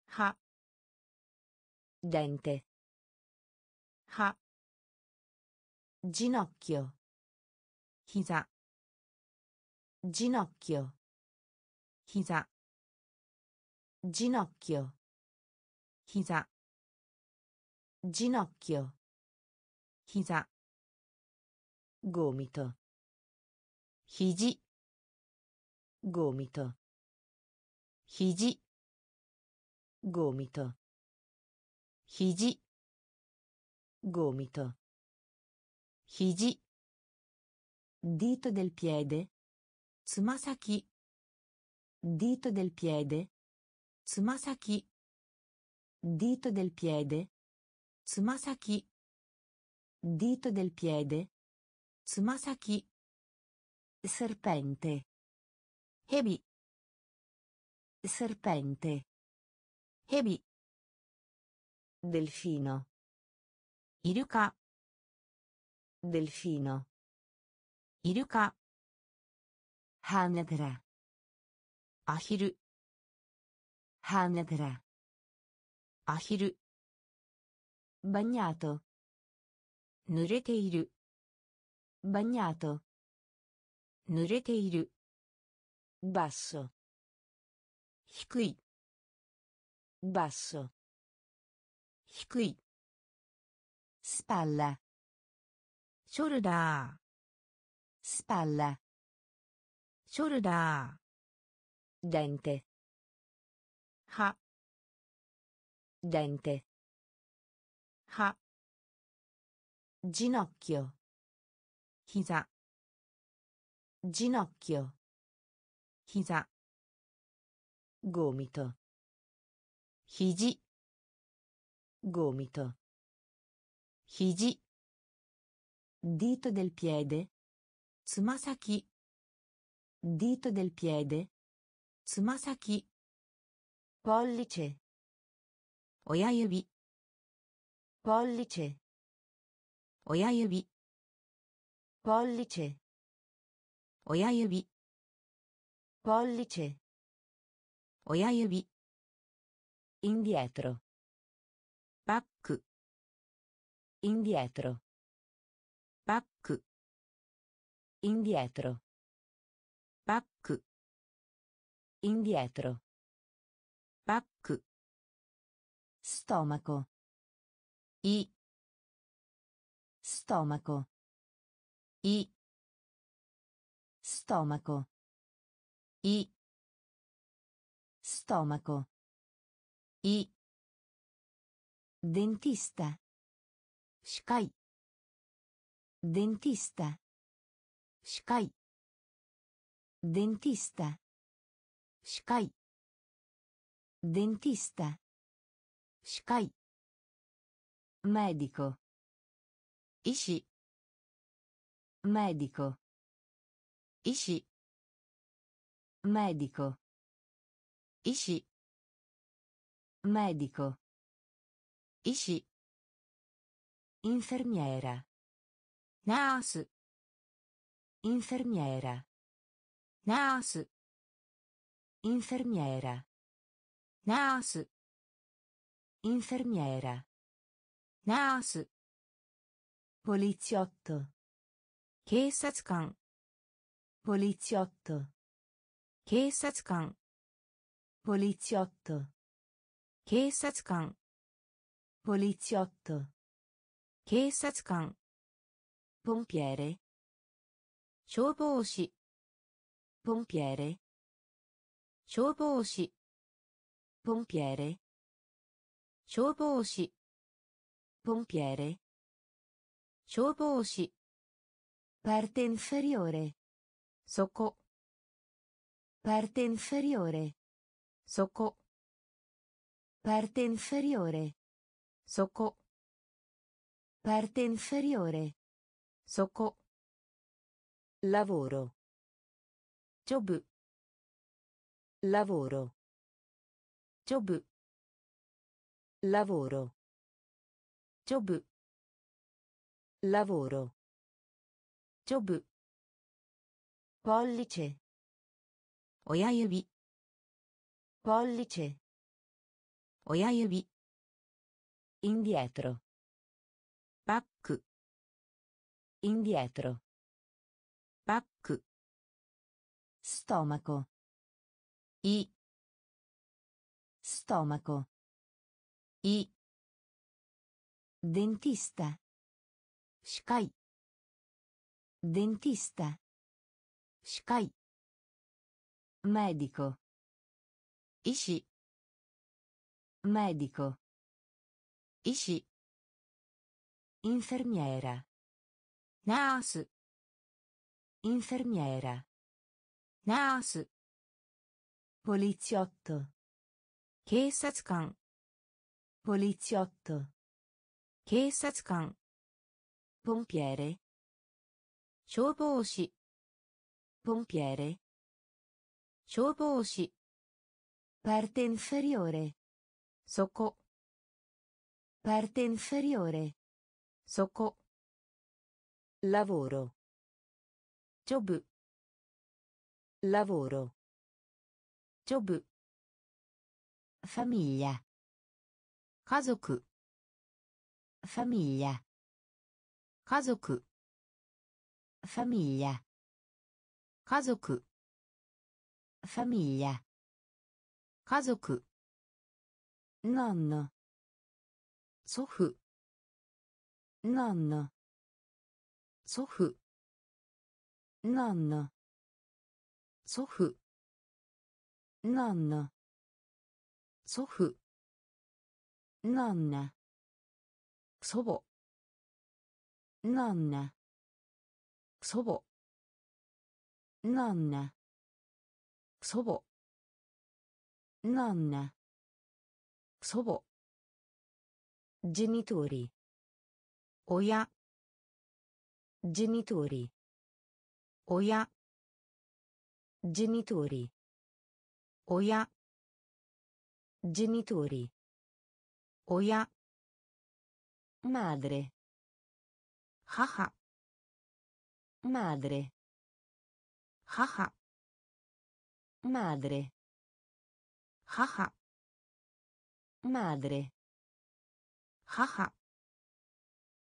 歯 dente 歯 ginocchio 膝 ginocchio 膝 ginocchio 膝 Ginocchio. Hisa. Gomito. Hiji. Gomito. Hiji. Gomito. Hiji. Gomito. Hiji. Dito del piede. Tsumasaki. Dito del piede. Tsumasaki. Dito del piede. つま先 dito del piede つま先 serpente 蛇 serpente 蛇 delfino イルカ delfino イルカ hanedra アヒル hanedra アヒル bagnato 濡れている bagnato 濡れている basso 低い basso 低い spalla ショルダー spalla ショルダ dente ー歯 dente ha. Ginocchio. Chisa ginocchio. Chisa gomito. Hiji. Gomito. Hiji. Dito del piede. Tsumasaki. Dito del piede. Tsumasaki. Pollice. Oiaiubi pollice. Oya yubi. pollice. Oya pollice. Oya indietro. Back indietro. Back indietro. Back indietro. Back stomaco. I. Stomaco. I. Stomaco. I. Stomaco. I. Dentista. Shikai. Dentista. Shikai. Dentista. Shikai. Dentista. Shikai. Medico. Ishi. Medico. Ishi. Medico. Ishi. Medico. Ishi. Infermiera. Nurse. Infermiera. Nurse. Infermiera. Nurse. Infermiera. ナース。ポリチオット。警察官。ポリチオット。警察官。ポリチオット。警察官。ポリチオット。警察官。ポンピエレ。消防士。ポンピエレ。消防士。ポンピエレ。消防士。pompiere 消防士 parte inferiore そこ parte inferiore そこ parte inferiore そこ parte inferiore そこ lavoro ジョブ lavoro ジョブ lavoro Job. Lavoro. Job. Pollice. Oia Pollice. Oia Indietro. Back. Indietro. Back. Stomaco. I. Stomaco. I. Dentista. Shikai. Dentista. Shikai. Medico. Ishi. Medico. Ishi. Infermiera. Nurse. Infermiera. Nurse. Poliziotto. Keisatsukan. Poliziotto. 警察官 pompiere 消防士 pompiere 消防士 parte inferiore そこ parte inferiore そこ lavoro ジョブ lavoro ジョブ famiglia 家族 Famiglia 家族 famiglia 家族 famiglia 家族 nonno 祖父 nonno 祖父 nonno 祖父 nonno 祖父 nonna 祖母なんな祖母なんな祖母なんな祖母ジニトーリ親ジニトーリ親ジニトーリ親ジニトーリ親 Madre. Jaja. Madre. Jaja. Madre. Jaja. Madre. Jaja.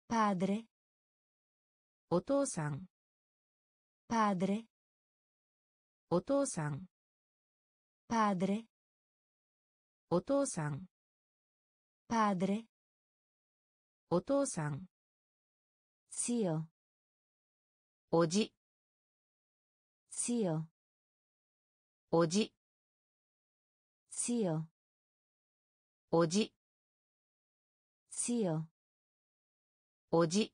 Padre. Otosan. Padre. Otosan. Padre. Otosan. Padre. お父さん。つよ。おじ。つよ。おじ。つよ。おじ。つよ。おじ。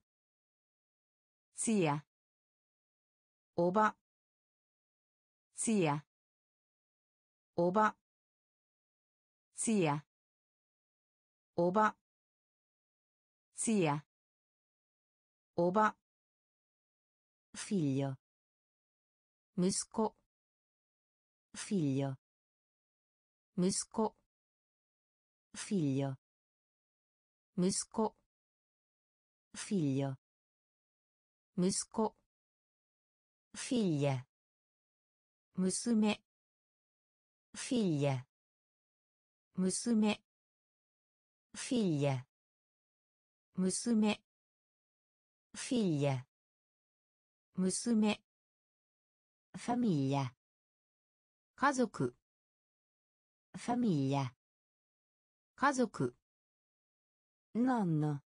つや。おば。つや。おば。つや。おば。Zia. Oba. Figlio. Musco. Figlio. Musco. Figlio. Musco. Figlio. Musco. Figlia. Musume. Figlia. Musume. Figlia. 娘 figlia 娘 famiglia 家族 famiglia 家族 nonno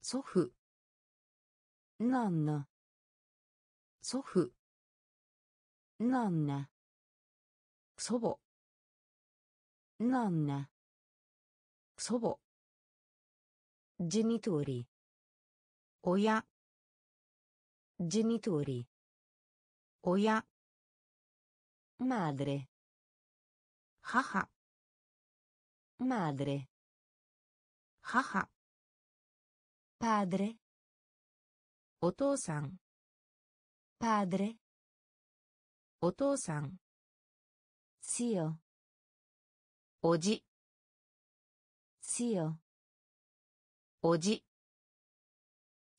祖父 nonno 祖父 nonna 祖母 nonna 祖母 Genitori. Oia. Genitori. Oia. Madre. Haha. Madre. Haha. Padre. Otosan. Padre. Otosan. Zio. Oji. Zio. おじ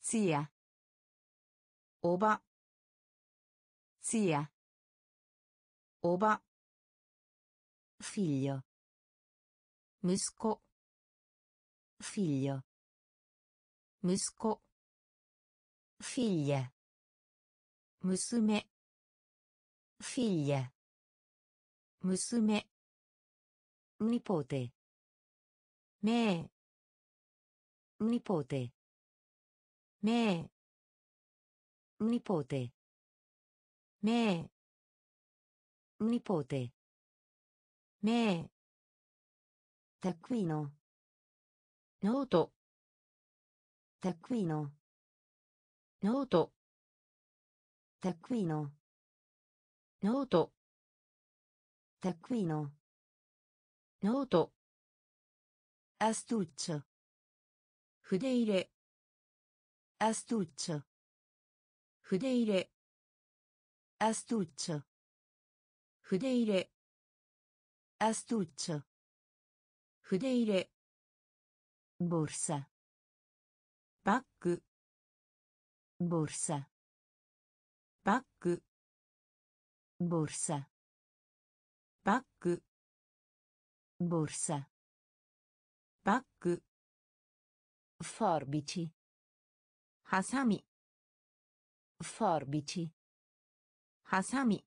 zia おば zia おば figlio 息子 figlio 息子 figlia 娘 figlia 娘 nipote め Nipote. Me. Nipote. Me. Nipote. Me. Taccuino. Noto. Taccuino. Noto. Taccuino. Noto. Taccuino. Noto. Astuccio. ート taccuino ノート taccuino ノート astuccio 筆入れ astuccio 筆入れ astuccio 筆入れ astuccio 筆入れ borsa バッグ borsa バッグ borsa バッグ borsa バッグ Forbici. Hasami. Forbici. Hasami.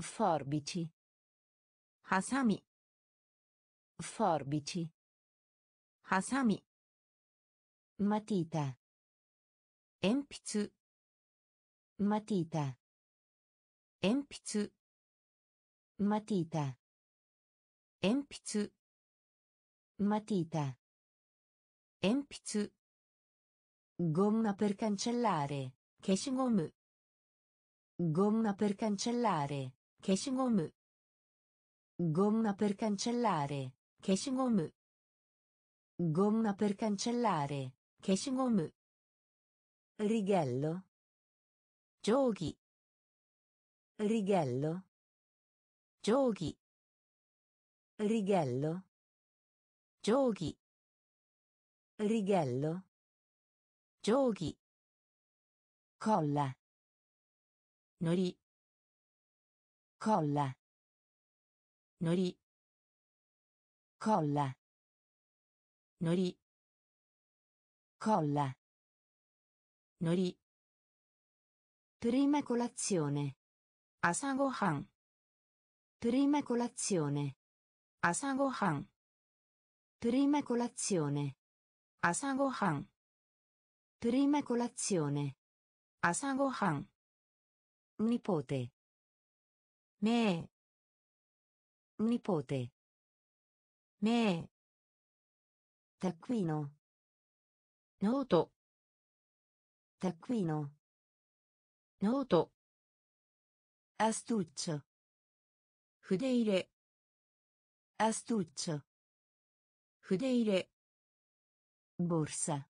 Forbici. Hasami. Forbici. Hasami. Matita. Empitsu. Matita. Empitsu. Matita. Empitsu. Matita. 鉛筆 gomma per cancellare 消しゴム gomma per cancellare 消しゴム gomma per cancellare 消しゴム gomma per cancellare 消しゴム righello 定規 righello 定規 righello 定規 Righello. Giochi. Colla. Nori. Colla. Nori. Colla. Nori. Colla. Nori. Prima colazione. Asagohan. Prima colazione. Asagohan. Prima colazione. 朝ごはん prima colazione 朝ごはん nipote め nipote め taccuino ノート taccuino ノート astuccio 筆入れ astuccio 筆入れ borsa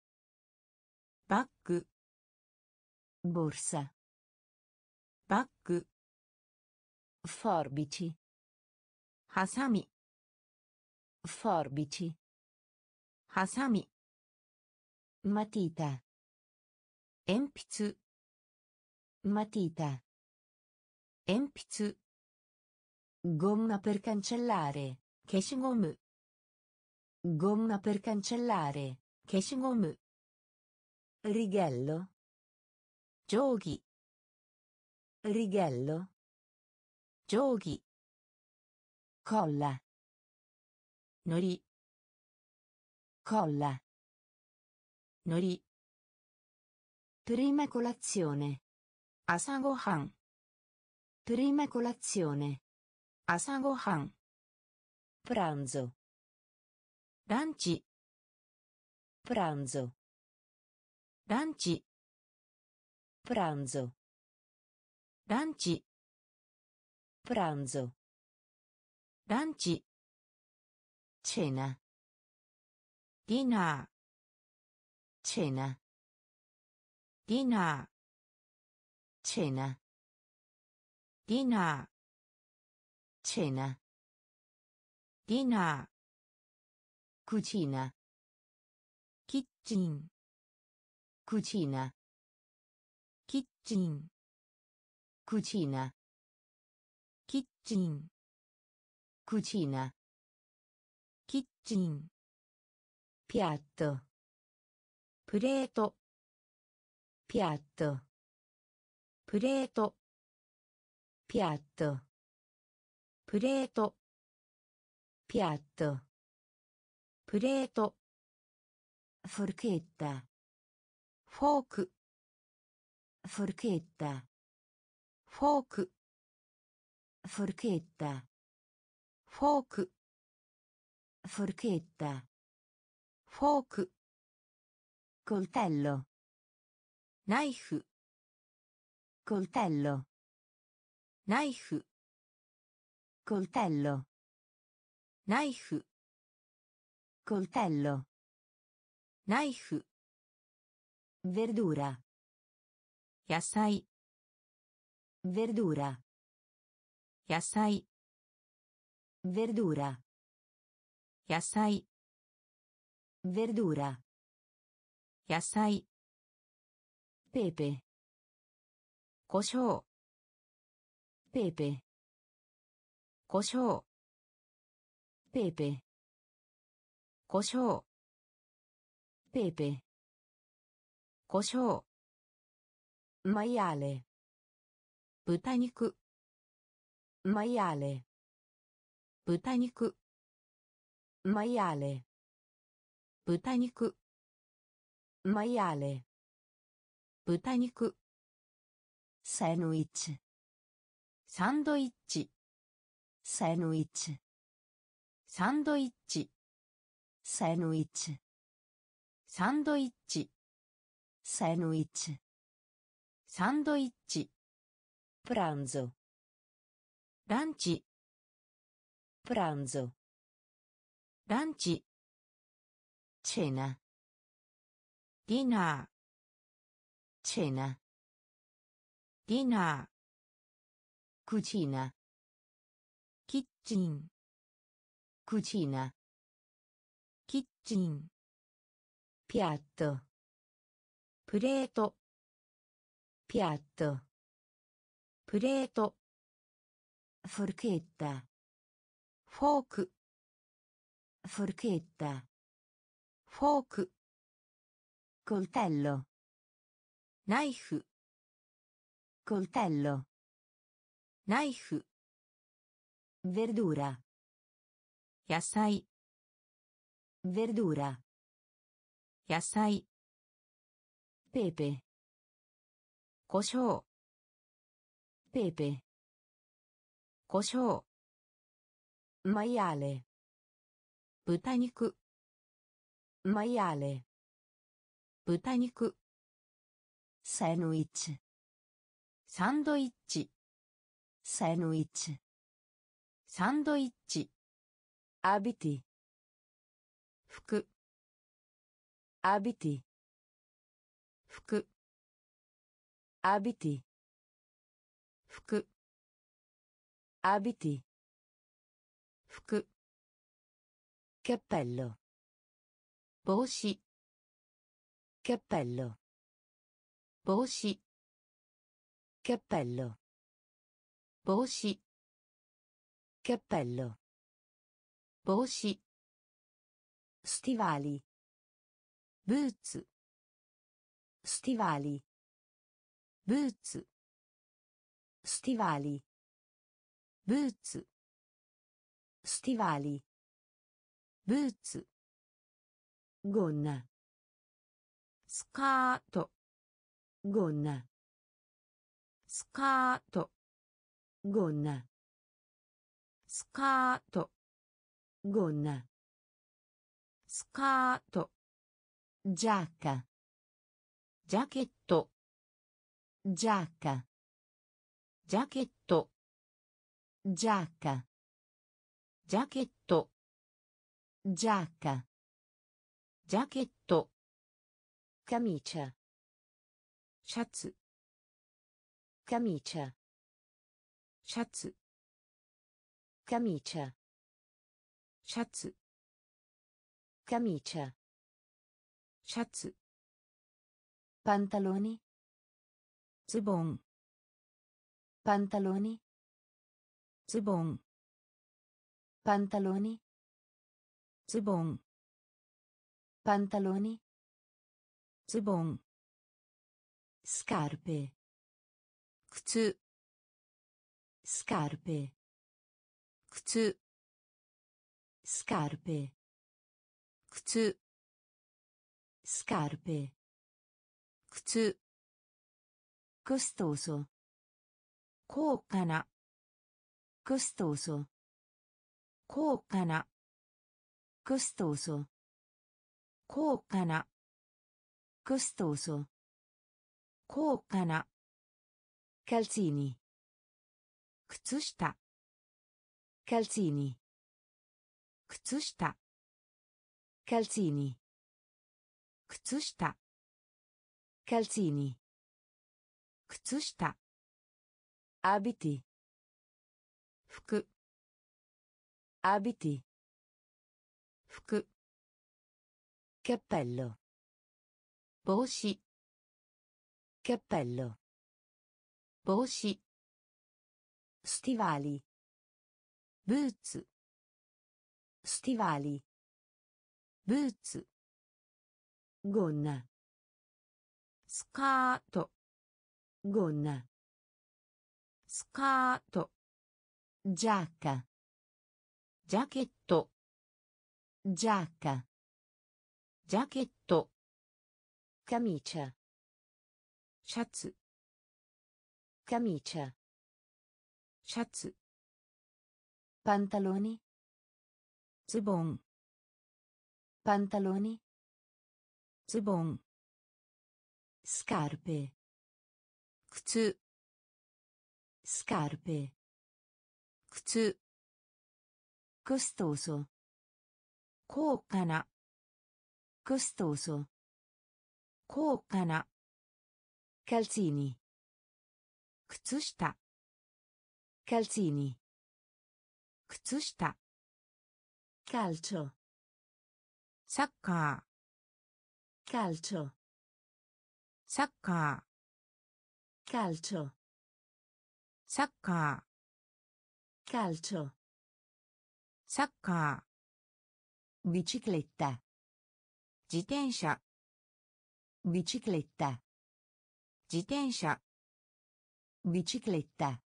back borsa back forbici hasami forbici hasami matita empitsu matita empitsu gomma per cancellare keshigomu gomma per cancellare. 消しゴム righello 定規 righello 定規 colla のり colla のり prima colazione 朝ごはん prima colazione 朝ごはん pranzo ランチ Pranzo. Lanci. Pranzo. Lanci. Pranzo. Lanci. Cena. Dinner. Cena. Dinner. Cena. Dinner. Cena. Dinner. Cucina. Kitchen. Cucina. Kitchen. Cucina. Kitchen. Cucina. Kitchen. Piatto. Preto. Piatto. Preto. Piatto. Preto. Piatto. Preto. Forchetta. Fork. Forchetta. Fork. Forchetta. Fork. Forchetta. Fork. Coltello. Knife. Coltello. Knife. Coltello. Knife. Coltello. ナイフ。verdura。野菜。verdura。野菜。verdura。野菜。verdura。野菜。ペーペー。胡椒。ペーペー。胡椒。ペーペー。胡椒。ペーペー pepe cosciò maiale butaniku maiale butaniku maiale butaniku maiale butaniku sandwich サンドイッチサンドイッチサンドイッチサンドイッチサンドイッチ。サンドイッチ。サンドイッチ。プランゾランチ。プランゾランチ。チェナ。ディナー。チェナ。ディナー。クチーナ。キッチン。クチーナ。キッチン。piatto. Preto. piatto. Preto. forchetta. Fork forchetta. Fork coltello. Knife. Coltello. Knife. Verdura. Yasai. Verdura. 野菜。ペーペー。胡椒。ペーペー。胡椒。マイーレ。豚肉。マイーレ。豚肉。サンドイッチ。サンドイッチ。サンドイッチ。サンドイッチ。アビティ。服。Abiti. Fuku. Abiti. Fuku. Abiti. Fuku. Cappello. Boshi. Cappello. Boshi. Cappello. Boshi. Cappello. Boshi. Stivali. ブーツ gonna スカート gonna スカート gonna スカート gonna スカート giacca. Giacchetto. Giacca. Giacchetto. Giacca. Giacchetto. Giacca. Giacchetto. Camicia. Shatsu camicia. Shatsu camicia. Shatsu camicia. シャツ pantaloni ズボン pantaloni ズボン pantaloni ズボン pantaloni ズボン scarpe 靴 scarpe 靴 scarpe 靴 Scarpe. Kutsu. Costoso. Kokana. Costoso. Kokana. Costoso. Kokana. Costoso. Kokana. Calzini. Kutsushita. Calzini. Kutsushita. Calzini. 靴下 calzini 靴下 abiti 服 abiti 服 cappello 帽子 cappello 帽子 stivali ブーツ stivali ブーツ gonna スカート gonna スカート giacca ジャケット giacca ジャケット camicia シャツ camicia シャツ pantaloni ズボン pantaloni ズボン scarpe 靴 scarpe 靴 costoso 高価な costoso 高価な calzini 靴下 calzini 靴下 calcio サッカ calcio ーサッカー calcio サッカー calcio サッカ bicicletta ー自転車 bicicletta 自転車 bicicletta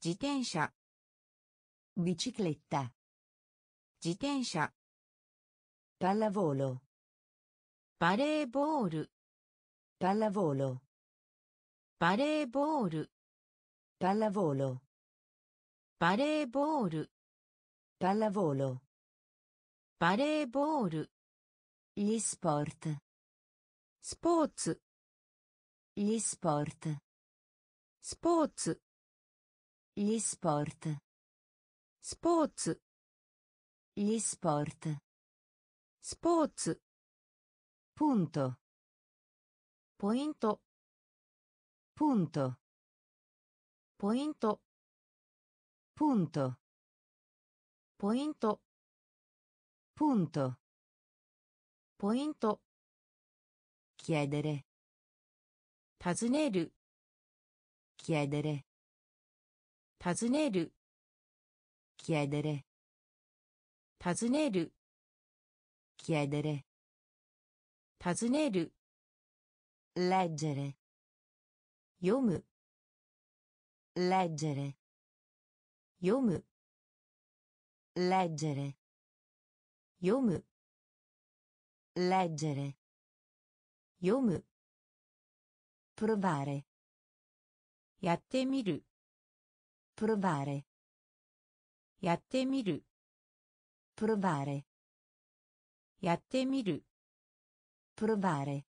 自転車 bicicletta 自転車 pallavolo バレーボール pallavolo バレーボール pallavolo バレーボール pallavolo バレーボール gli sport スポーツ gli sport スポーツ gli sport スポーツ gli sport スポーツ punto punto punto punto punto punto punto punto chiedere 尋ねる chiedere 尋ねる chiedere 尋ねる chiedere 尋ねる leggere 読む leggere 読む leggere 読む leggere 読む provare やってみる provare やってみる provare やってみる Provare.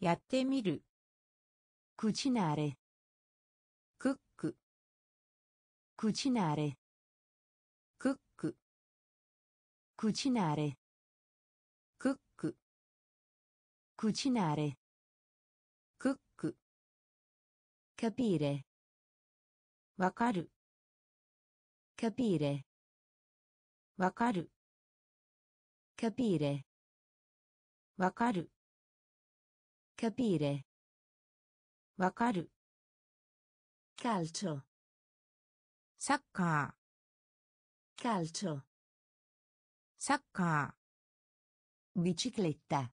Yattemiru. Cucinare. Cook. Cucinare. Cook. Cucinare. Cook. Cucinare. Cook. Capire. Wakaru. Capire. Wakaru. Capire. わかる capire わかる calcio サッカ calcio ーサッカ bicicletta ー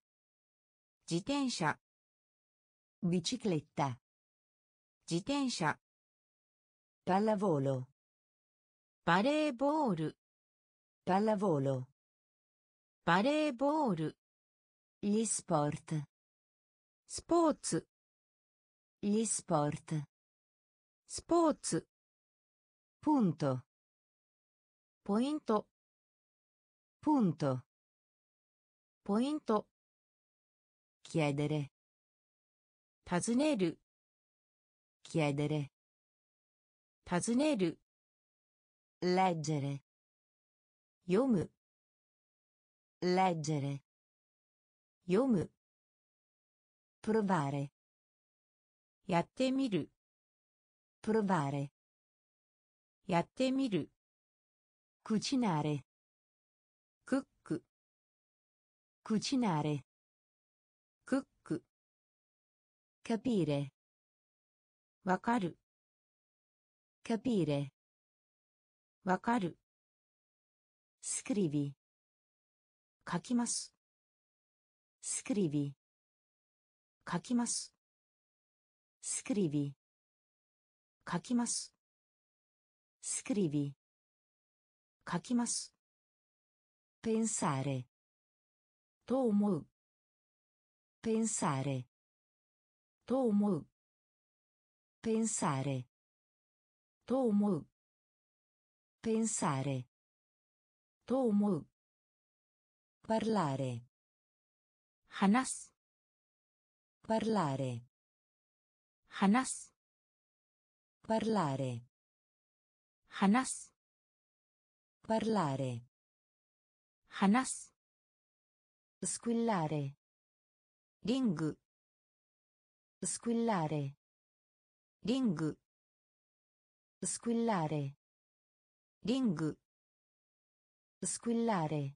自転車 bicicletta 自転車 pallavolo バレーボール pallavolo バレーボール Gli sport. Sports. Gli sport. Sports. Punto. Pointo. Punto. Pointo. Chiedere. Tazuneru. Chiedere. Tazuneru. Leggere. Yomu. Leggere. 読む provare やってみる provare やってみる cucinare クック cucinare クック capire わかる capire わかる scrivi 書きます Scrivi. Kakimasu. Scrivi. Kakimasu. Scrivi. Kakimasu. Pensare. Tomou. Pensare. Tomou. Pensare. Tomou. Pensare. Tomou. Parlare. 話す parlare 話す parlare 話す parlare 話す squillare リング squillare リング squillare リング squillare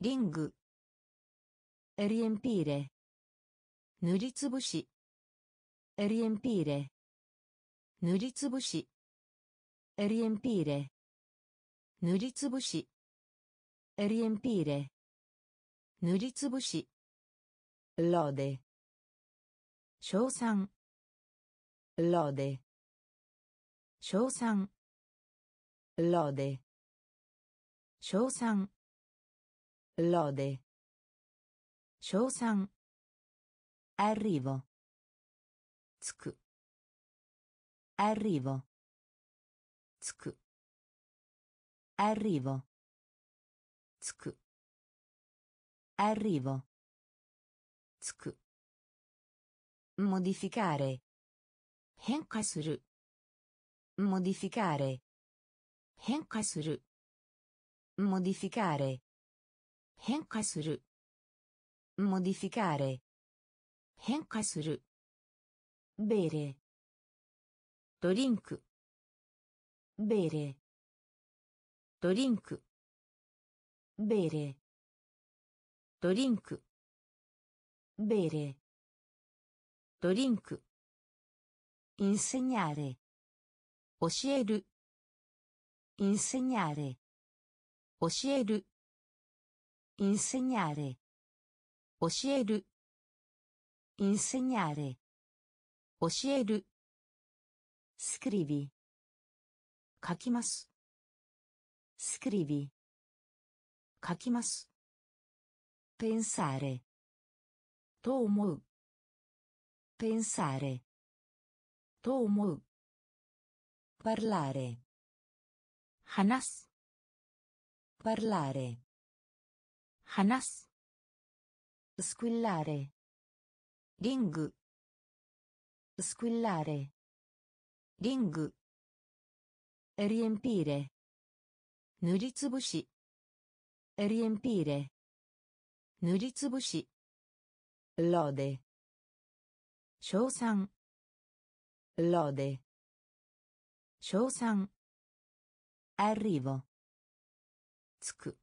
リング riempire 塗りつぶし riempire 塗りつぶし riempire 塗りつぶし riempire 塗りつぶし lode 称賛 lode 称賛 lode 称賛 lode 称賛 arrivo つく arrivo つく arrivo つく arrivo つく modificare 変化する modificare 変化する modificare 変化する modificare 変化する bere ドリンク bere ドリンク bere ドリンク bere ドリンク insegnare 教える insegnare 教える insegnare 教える insegnare 教える scrivi 書きます scrivi 書きます pensare と思う pensare と思う parlare 話す parlare 話す Squillare. Ring. Squillare. Ring. Riempire. Nuritsubushi. Riempire. Nuritsubushi. Lode. Shousan. Lode. Shousan. Arrivo. Tsuku.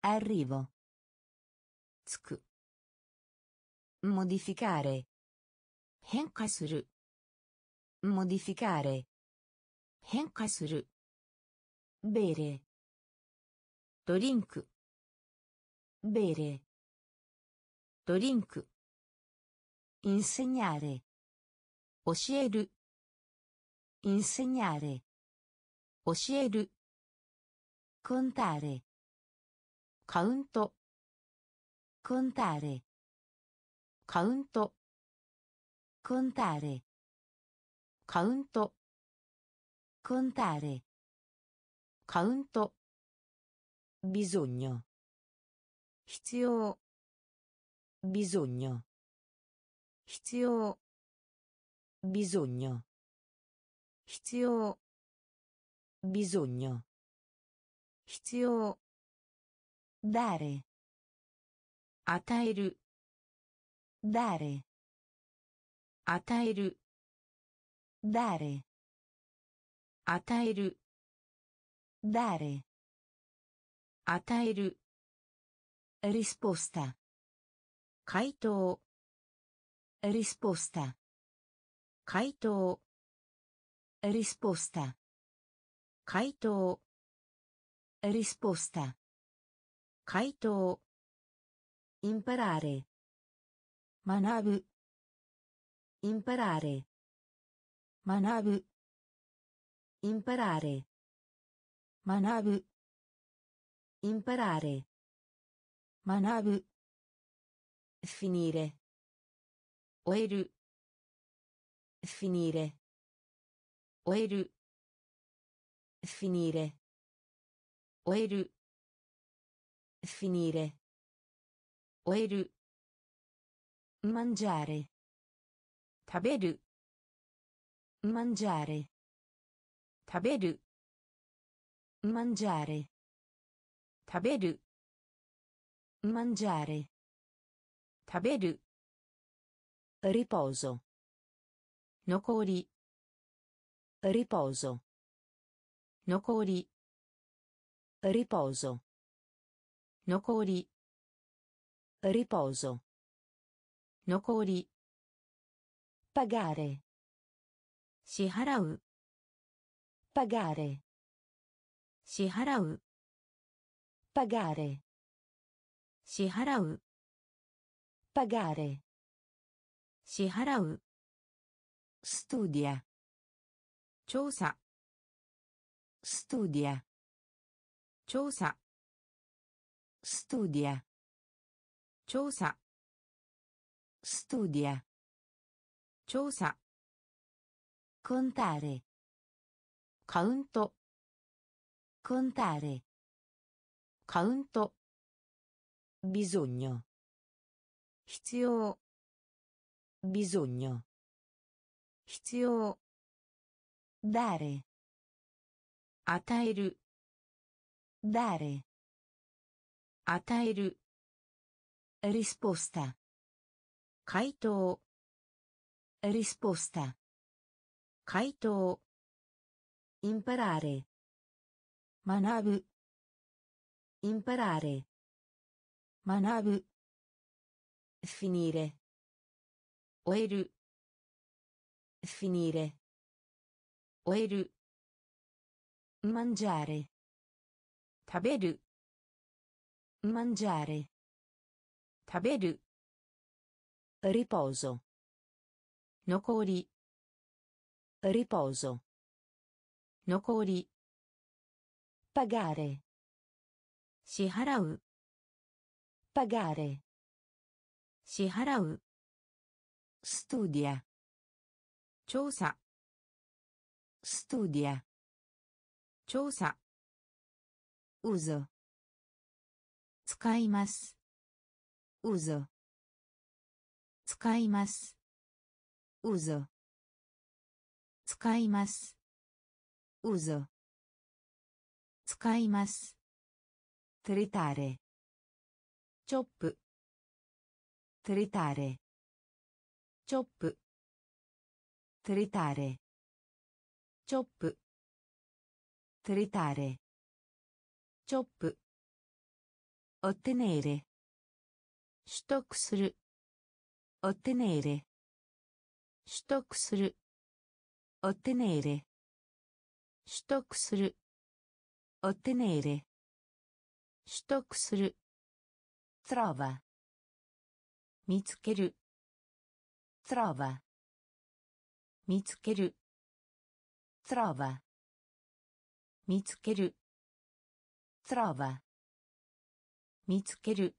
Arrivo. つく modificare 変化する modificare 変化する bere ドリンク bere ドリンク insegnare 教える insegnare 教える contare カウント contare カウント contare カウント contare カウント bisogno 必要 bisogno 必要 bisogno 必要 bisogno 必要 dare 与える dare 与える dare 与える dare 与える risposta 回答 risposta 回答 risposta 回答 risposta 回答 Imparare. Manabu. Imparare. Manabu. Imparare. Manabu. Imparare. Manabu. Finire. Oeru. Finire. Oeru. Finire. Oeru. Finire. 終える mangiare 食べる mangiare 食べる mangiare 食べる mangiare 食べる riposo 残り riposo 残り riposo 残り riposo 残り pagare 支払う pagare 支払う pagare 支払う pagare 支払う studia 調査 studia 調査 studia 調査 studia 調査 contare カウント contare カウント bisogno 必要 bisogno 必要 dare 与える dare 与える Risposta. Kaito. Risposta. Kaito. Imparare. Manabu. Imparare. Manabu. Finire. Oeru. Finire. Oeru. Mangiare. Taberu. Mangiare. 食べる riposo 残り riposo 残り pagare 支払う pagare 支払う studia 調査 studia 調査 uso 使います うぞ使いますうぞ使いますうぞ使いますトリタレチョップトリタレチョップトリタレチョップトリタレチョップ ottenere. 取得する。オテネーレ。取得する。オテネーレ。取得する。オテネーレ。取得する。トラバ。見つける。トラバ。見つける。トラバ。見つける。トラバ。見つける。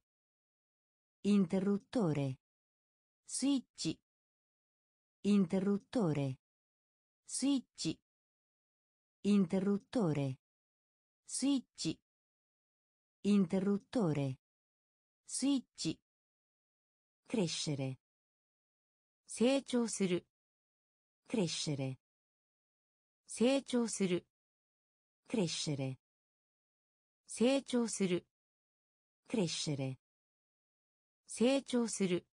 interruttore スイッチ interruttore スイッチ interruttore スイッチ interruttore スイッチ crescere 成長する crescere 成長する crescere 成長する crescere 成長する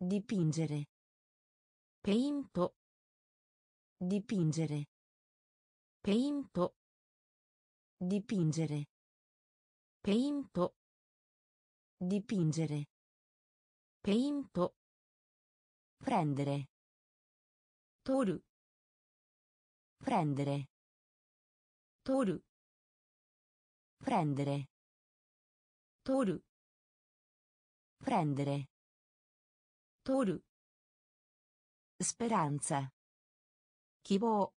dipingere ペイント dipingere ペイント dipingere ペイント dipingere ペイント prendere 取る prendere 取る prendere 取る Prendere. Toru. Speranza. Kibo.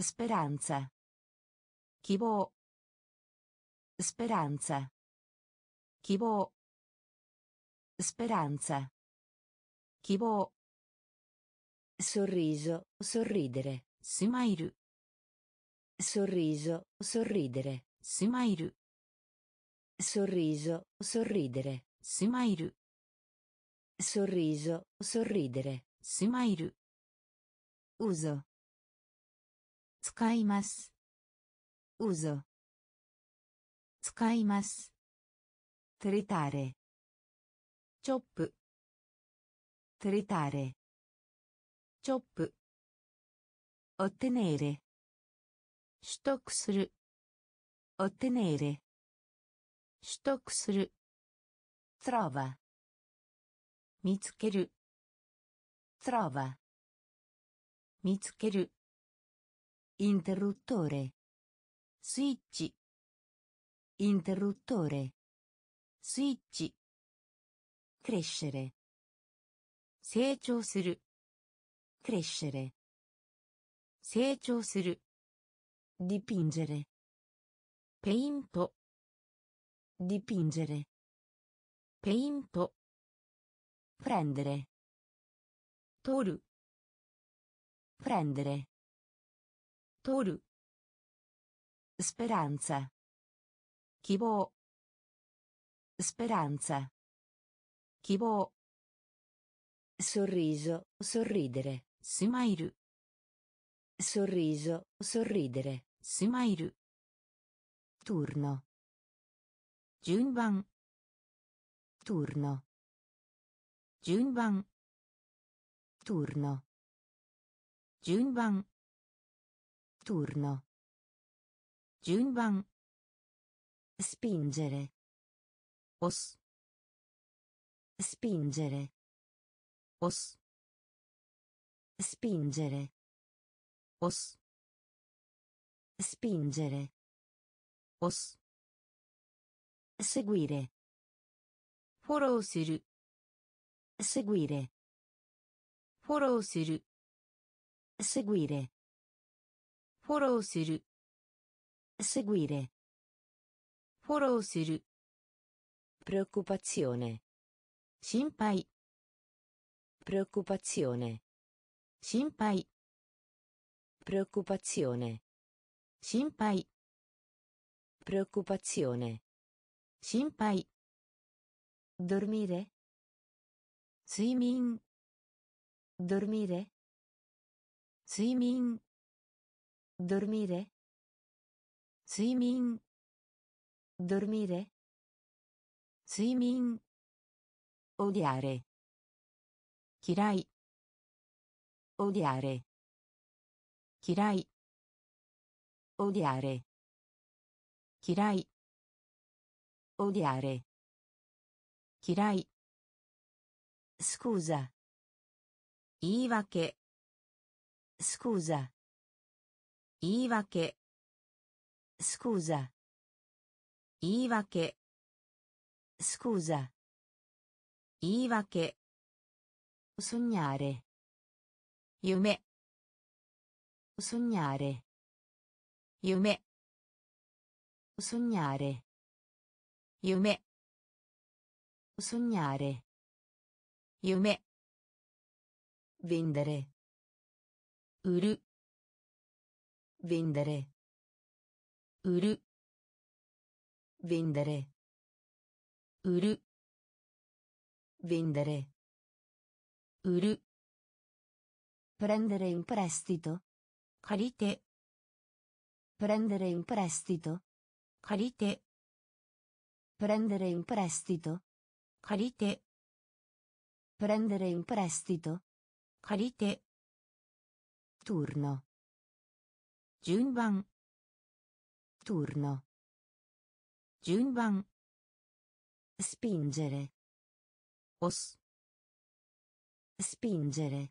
Speranza. Kibo. Speranza. Kibo. Speranza. Kibo. Sorriso, sorridere. Smile. Sorriso, sorridere. Smile. Sorriso, sorridere. スマイル sorriso sorridere スマイル uso 使います uso 使います tritare チョップ tritare チョップ ottenere 取得する ottenere 取得する trova 見つける trova 見つける interruttore スイッチ interruttore スイッチ crescere 成長する crescere 成長する dipingere ペイント dipingere Peinto. Prendere. Toru. Prendere. Toru. Speranza. Kibo. Speranza. Kibo. Sorriso, sorridere. Smile. Sorriso, sorridere. Smile. Turno. Giunban turno 順番 turno 順番 turno 順番 spingere 押す spingere 押す spingere 押す spingere 押す seguire フォローする seguire フォローする seguire フォローする seguire フォローする preoccupazione 心配 preoccupazione 心配 preoccupazione 心配 preoccupazione 心配 dormire 睡眠 dormire 睡眠 dormire 睡眠 dormire 睡眠 odiare 嫌い odiare 嫌い odiare 嫌い odiare 嫌い scusa 言い訳 scusa 言い訳 scusa 言い訳 scusa 言い訳 sognare 夢 sognare 夢 sognare 夢 Sognare. Yume. Vendere. Uru. Vendere. Uru. Vendere. Uru. Vendere. Uru. Prendere in prestito. Carite. Prendere in prestito. Carite. Prendere in prestito. 借りて prendere in prestito 借りて turno 順番 turno 順番 spingere 押す spingere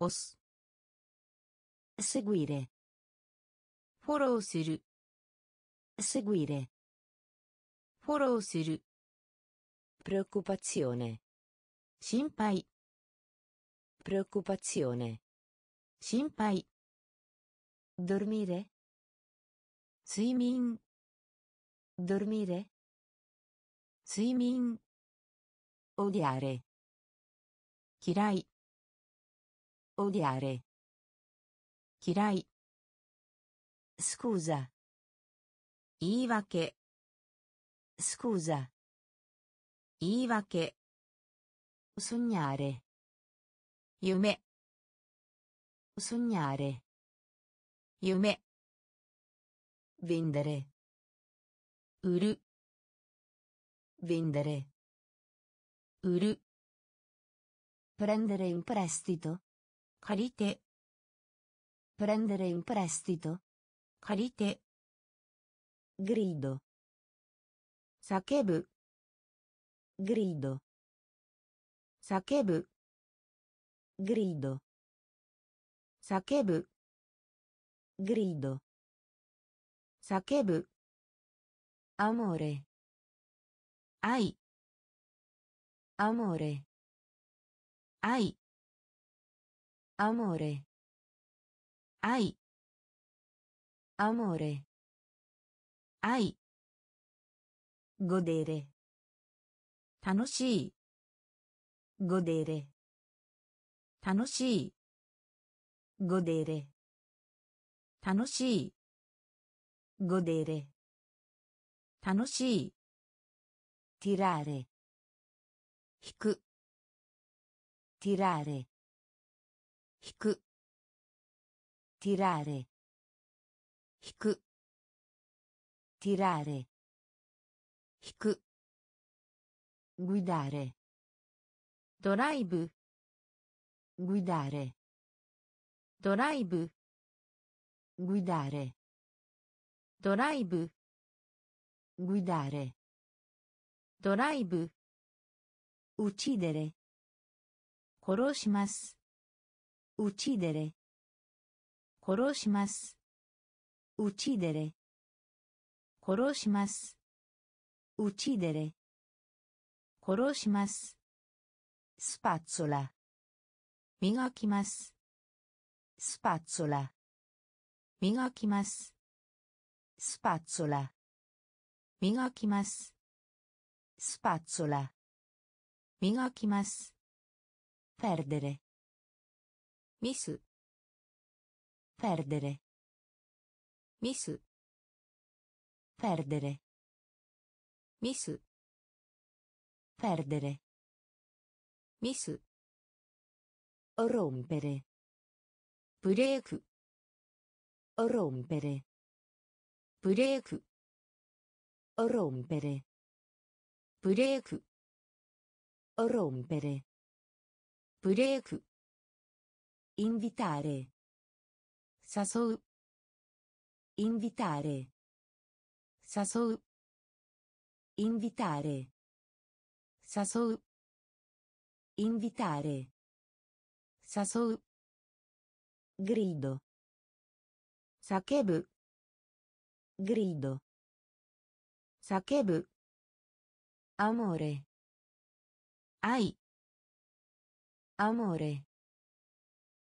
押す seguire フォローする seguire フォローする preoccupazione 心配 preoccupazione 心配 dormire 睡眠 dormire 睡眠 odiare 嫌い odiare 嫌い scusa 言い訳 scusa 言い訳 sognare 夢 sognare 夢 vendere 売る vendere 売る prendere in prestito 借りて prendere in prestito 借りて grido 叫ぶ Grido. Sakebu. Grido. Sakebu. Grido. Sakebu. Amore. Ai. Amore. Ai. Amore. Ai. Amore. Ai. Godere. 楽しい。ごでれ。楽しい。ごでれ。楽しい。ごでれ。楽しい。ティラーレ。引く。ティラーレ。引く。ティラーレ。引く。ティラーレ。引く。guidare ドライブ guidare ドライブ guidare ドライブ guidare ドライブ uccidere 殺します uccidere 殺します uccidere 殺します uccidere 殺します。スパッツォラ。磨きます。スパッツォラ。磨きます。スパッツォラ。磨きます。スパッツォラ。磨きます。perdere。ミス。フェルデレ。ミス。フェルデレ。ミス。Perdere. Miss. Rompere. Break. Rompere. Break. Rompere. Break. Rompere. Break. Invitare. Sasou. Invitare. Sasou. Invitare. 誘う invitare 誘う grido 叫ぶ grido 叫ぶ amore 愛 amore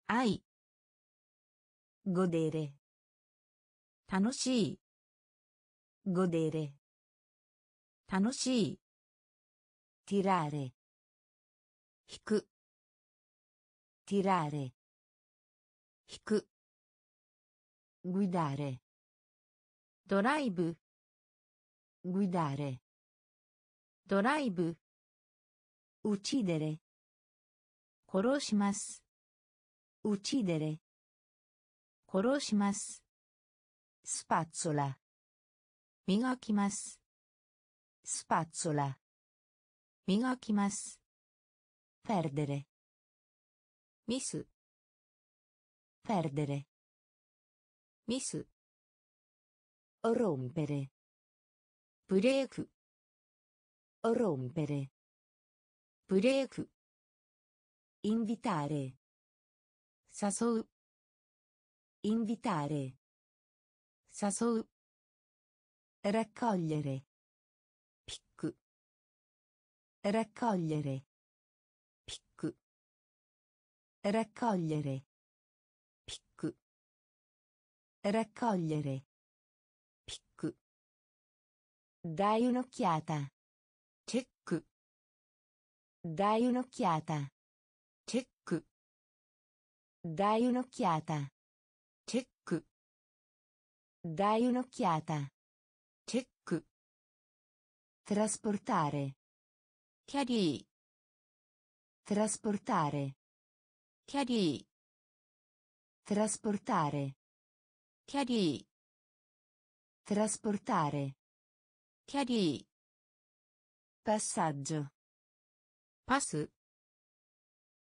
愛 godere 楽しい godere 楽しい tirare 引く tirare 引く guidare ドライブ guidare ドライブ uccidere 殺します uccidere 殺します spazzola 磨きます spazzola 磨きます perdere ミス perdere ミス rompere ブレーク rompere ブレーク invitare 誘う invitare 誘う raccogliere ピック Raccogliere. Pic. Raccogliere. Pic. Raccogliere. Pic. Dai un'occhiata. Check. Dai un'occhiata. Check. Dai un'occhiata. Check. Dai un'occhiata. Check. Trasportare. Carry. Trasportare. Carry. Trasportare. Carry. Trasportare. Carry. Passaggio. Pass.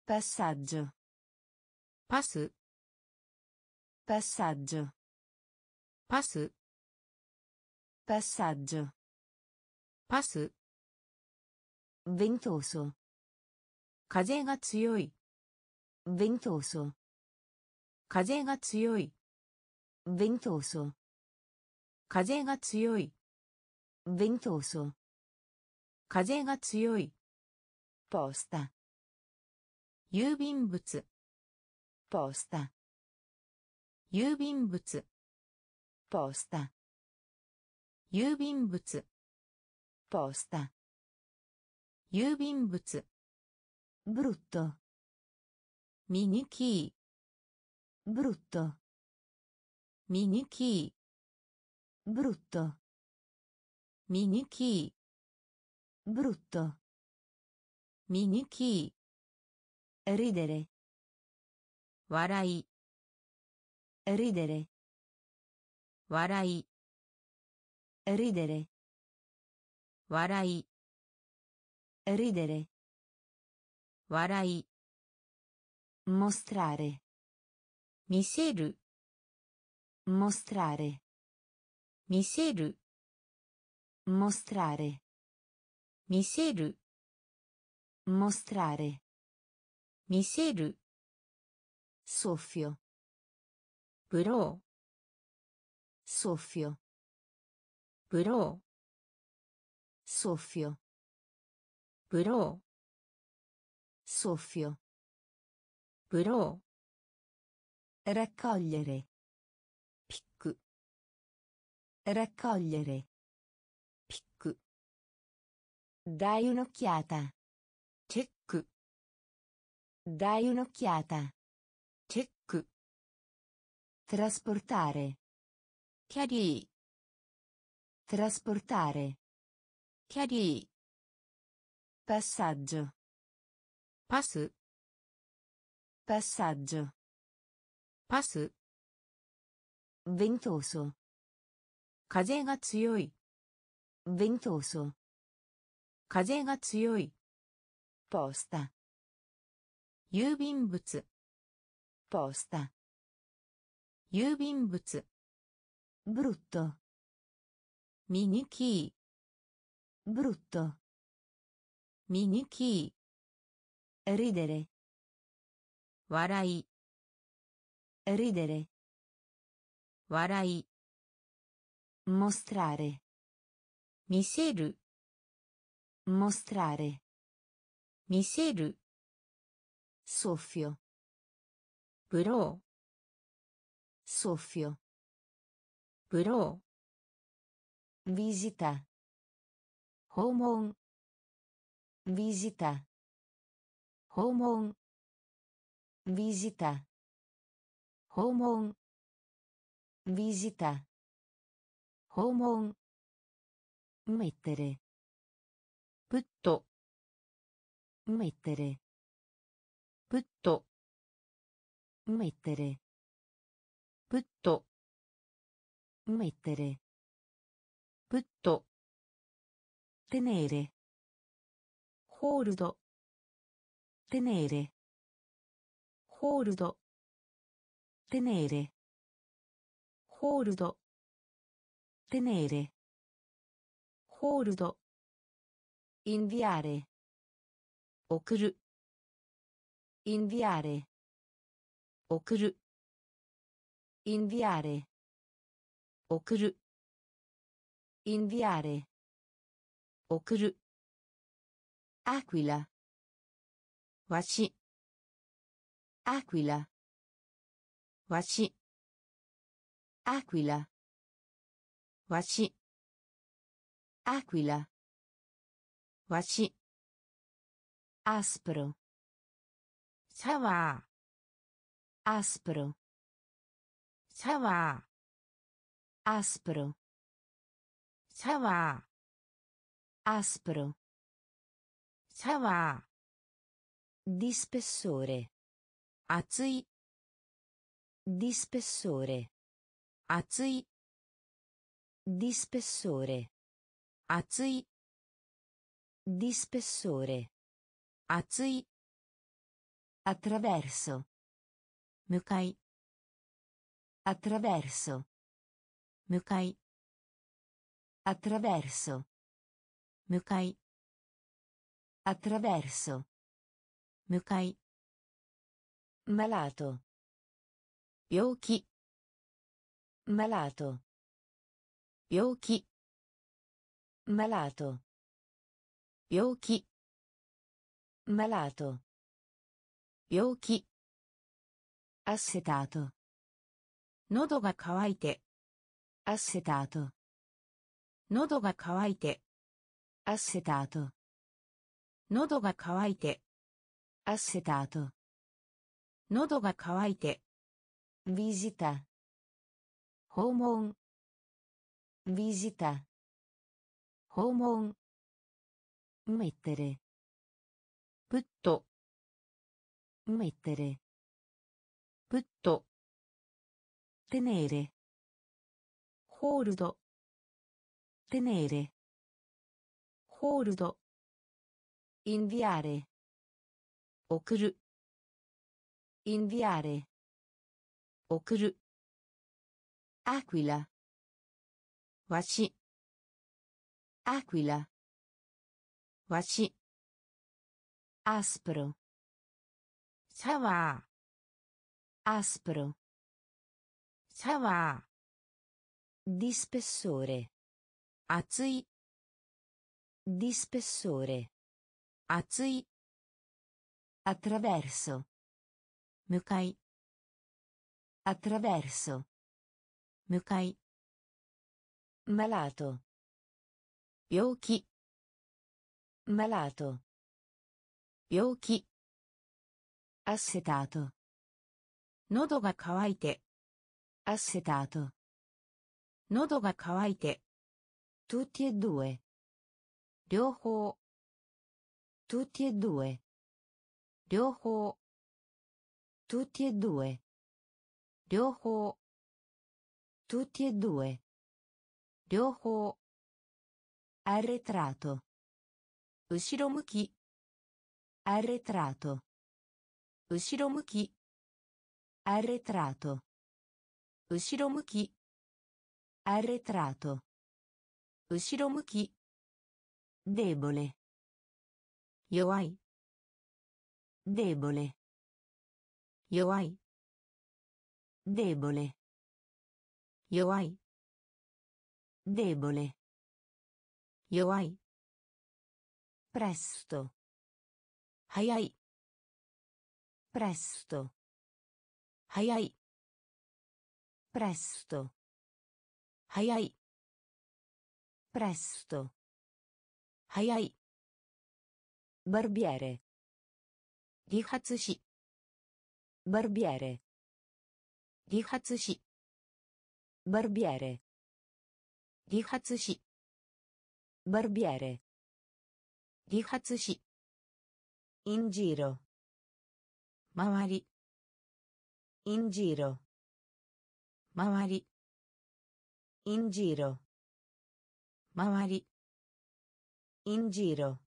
Passaggio. Pass. Passaggio. Pass. Passaggio. Pass. ventoso 風が強い ventoso 風が強い ventoso 風が強い ventoso 風が強いポスタ郵便物ポスター郵便物ポスター郵便物ポスター郵便物。ブルットミニキー。ブルットミニキー。ブルットミニキー。ブルットミニキー。リデレ。笑い。リデレ。笑い。リデレ。笑い。Ridere. Warai. Mostrare. Miseru. Mostrare. Miseru. Mostrare. Miseru. Mostrare. Miseru. Soffio. Però. Soffio. Però. Soffio. Soffio. Però. raccogliere. Pic raccogliere. Pic dai un'occhiata. Check dai un'occhiata. Check trasportare. Carry trasportare. Carry passaggio パス passaggio パス ventoso 風が強い ventoso 風が強い posta 郵便物 posta 郵便物 brutto ミニキ brutto ーミニキ ridere ー笑い ridere 笑い mostrare 見せる mostrare 見せる soffio ブロ soffio ーブロ visita ー訪問 Visita. Homon. Visita. Homon. Visita. Homon. Mettere. Putto. Mettere. Putto. Mettere. Putto. Mettere. Putto. Tenere. ホールド tenere ホールド tenere ホールド tenere ホールド inviare 送る inviare 送る inviare 送る inviare 送る Aquila. Washi. Aquila. Washi. Aquila. Washi. Aquila. Washi. Aspro. Sawa. Aspro. Sawa. Aspro. Sawa. Aspro. シャワ aspro ーシャワ di spessore ー厚い di spessore 厚い di spessore 厚い di spessore 厚い attraverso 向かい attraverso 向かい attraverso 向かい attraverso 向かい malato 病気 malato 病気 malato 病気 malato 病気 assetato 喉が渇いて assetato 喉が渇いて assetato 喉が渇いて。アセタート。喉が渇いて。ビジタ。訪問。ビジタ。訪問。メッテレ。プット。メッテレ。プット。テネーレ。ホールド。テネーレ。ホールド。テネレ Inviare. Okuru. Inviare. Okuru. Aquila. Washi. Aquila. Washi. Aspro. Sawa. Aspro. Sawa. Di spessore. Azzui. Di spessore. 厚い attraverso 向かい attraverso 向かい malato 病気 malato 病気 assetato 喉が渇いて assetato 喉が渇いて tutti e due 両方 tutti e due 両方 tutti e due 両方 tutti e due 両方 arretrato 後ろ向き arretrato 後ろ向き arretrato 後ろ向き arretrato 後ろ向き debole Yoai. Debole. Yoai. Debole. Yoai. Debole. Yoai. Presto. Ai ai. Presto. Ai. Presto. Ai. Presto. Ai. Barbiere. Rihatsushi. Barbiere. Rihatsushi. Barbiere. Rihatsushi. Barbiere. Rihatsushi. In giro. mawari In giro. mawari In giro. mawari In giro.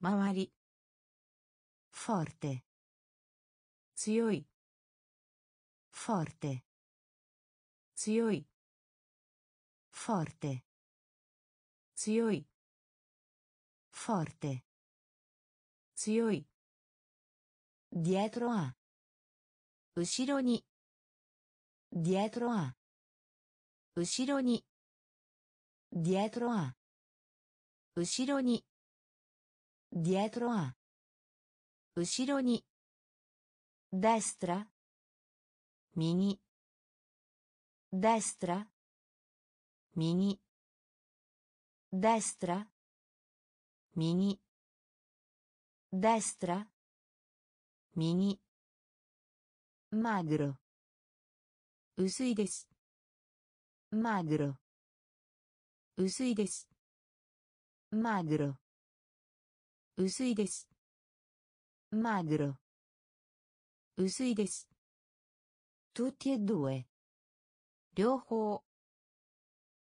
周り forte 強い forte 強い forte 強い forte 強い dietro a 後ろに dietro a 後ろに dietro a 後ろに Dietro a. Ushiro ni. Destra. Mini. Destra. Mini. Destra. Mini. Destra. Mini. Magro. Usui. Magro. Usui. Magro. 薄いです magro 薄いです tutti e due 両方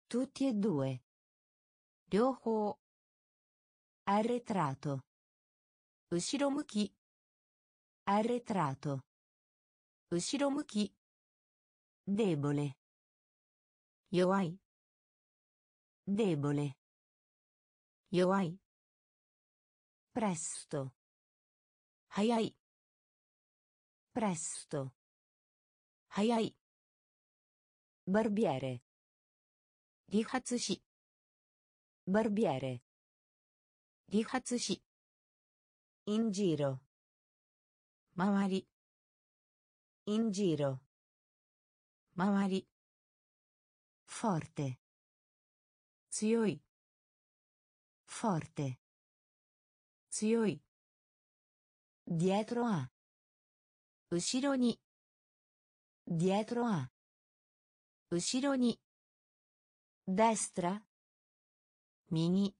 tutti e due 両方 arretrato 後ろ向き arretrato 後ろ向き debole 弱い debole 弱い presto 早い presto 早い barbiere 理髪師 barbiere 理髪師 in giro 周り in giro 周り forte 強い forte 強い dietro a 後ろに dietro a 後ろに destra 右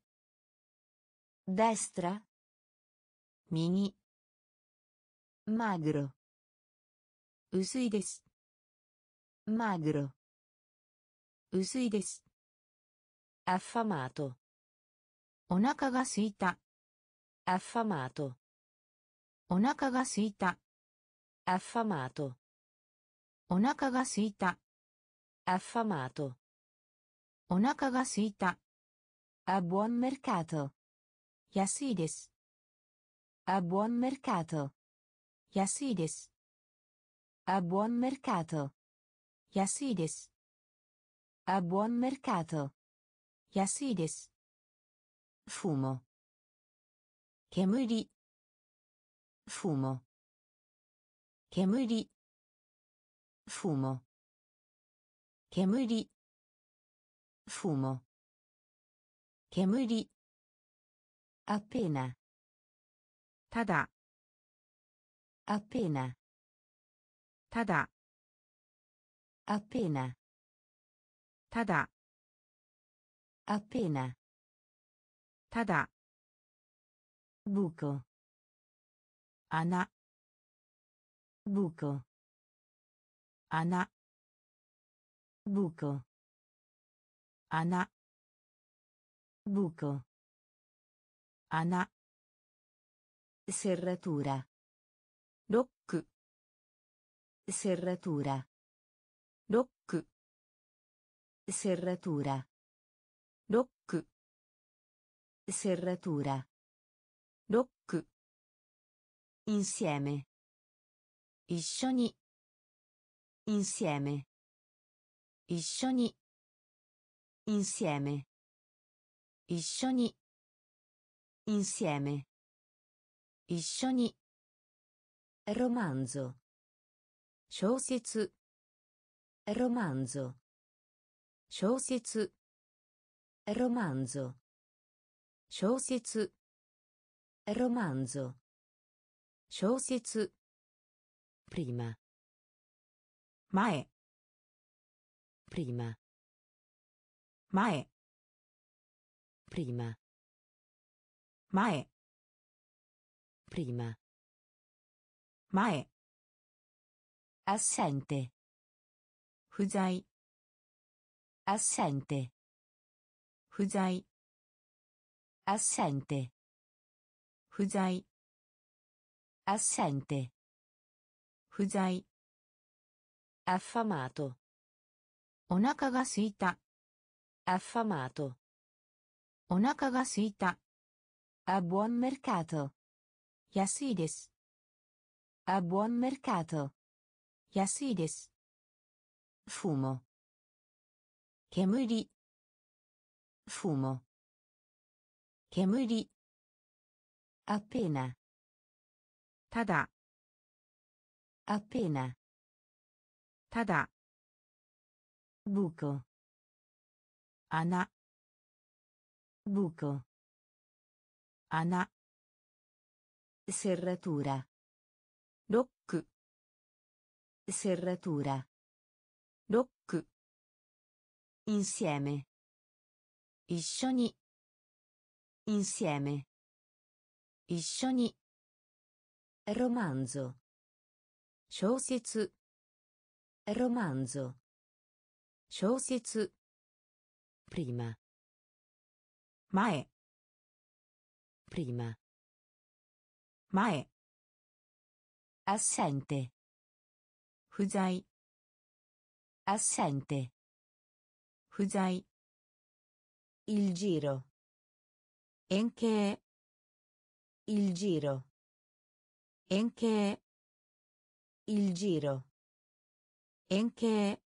destra 右 magro 薄いです magro 薄いです affamato お腹が空いた affamato お腹が空いた affamato お腹が空いた affamato お腹が空いた a buon mercato 安いです a buon mercato 安いです a buon mercato 安いです a buon mercato 安いです fumo 煙 fumo 煙 fumo 煙 fumo 煙 appena ただ appena ただ appena ただ appena ただ Buco. Ana. Buco. Ana. Buco. Ana. Buco. Ana. Serratura. Dock. Serratura. Dock. Serratura. Dock. Serratura. ロック insieme 一緒に insieme 一緒に insieme 一緒に insieme 一緒に romanzo 小説 romanzo 小説 romanzo 小説 Romanzo. 小説 Prima. Mae. Prima. Mae. Prima. Mae. Prima. Mae. Assente. Fuzai. Assente. Fuzai. Assente. 不在 assente 不在 affamato お腹が空いた affamato お腹が空いた a buon mercato 安いです a buon mercato 安いです fumo 煙 fumo 煙 Appena. Tada. Appena. Tada. Buco. Ana. Buco. Ana. Serratura. Dock. Serratura. Dock. Insieme. Ishoni. Insieme. 一緒に insieme 一緒に romanzo 小説 romanzo 小説 prima 前 prima 前 assente 不在 assente 不在 il giro 円形 il giro. Enche. Il giro. Enche.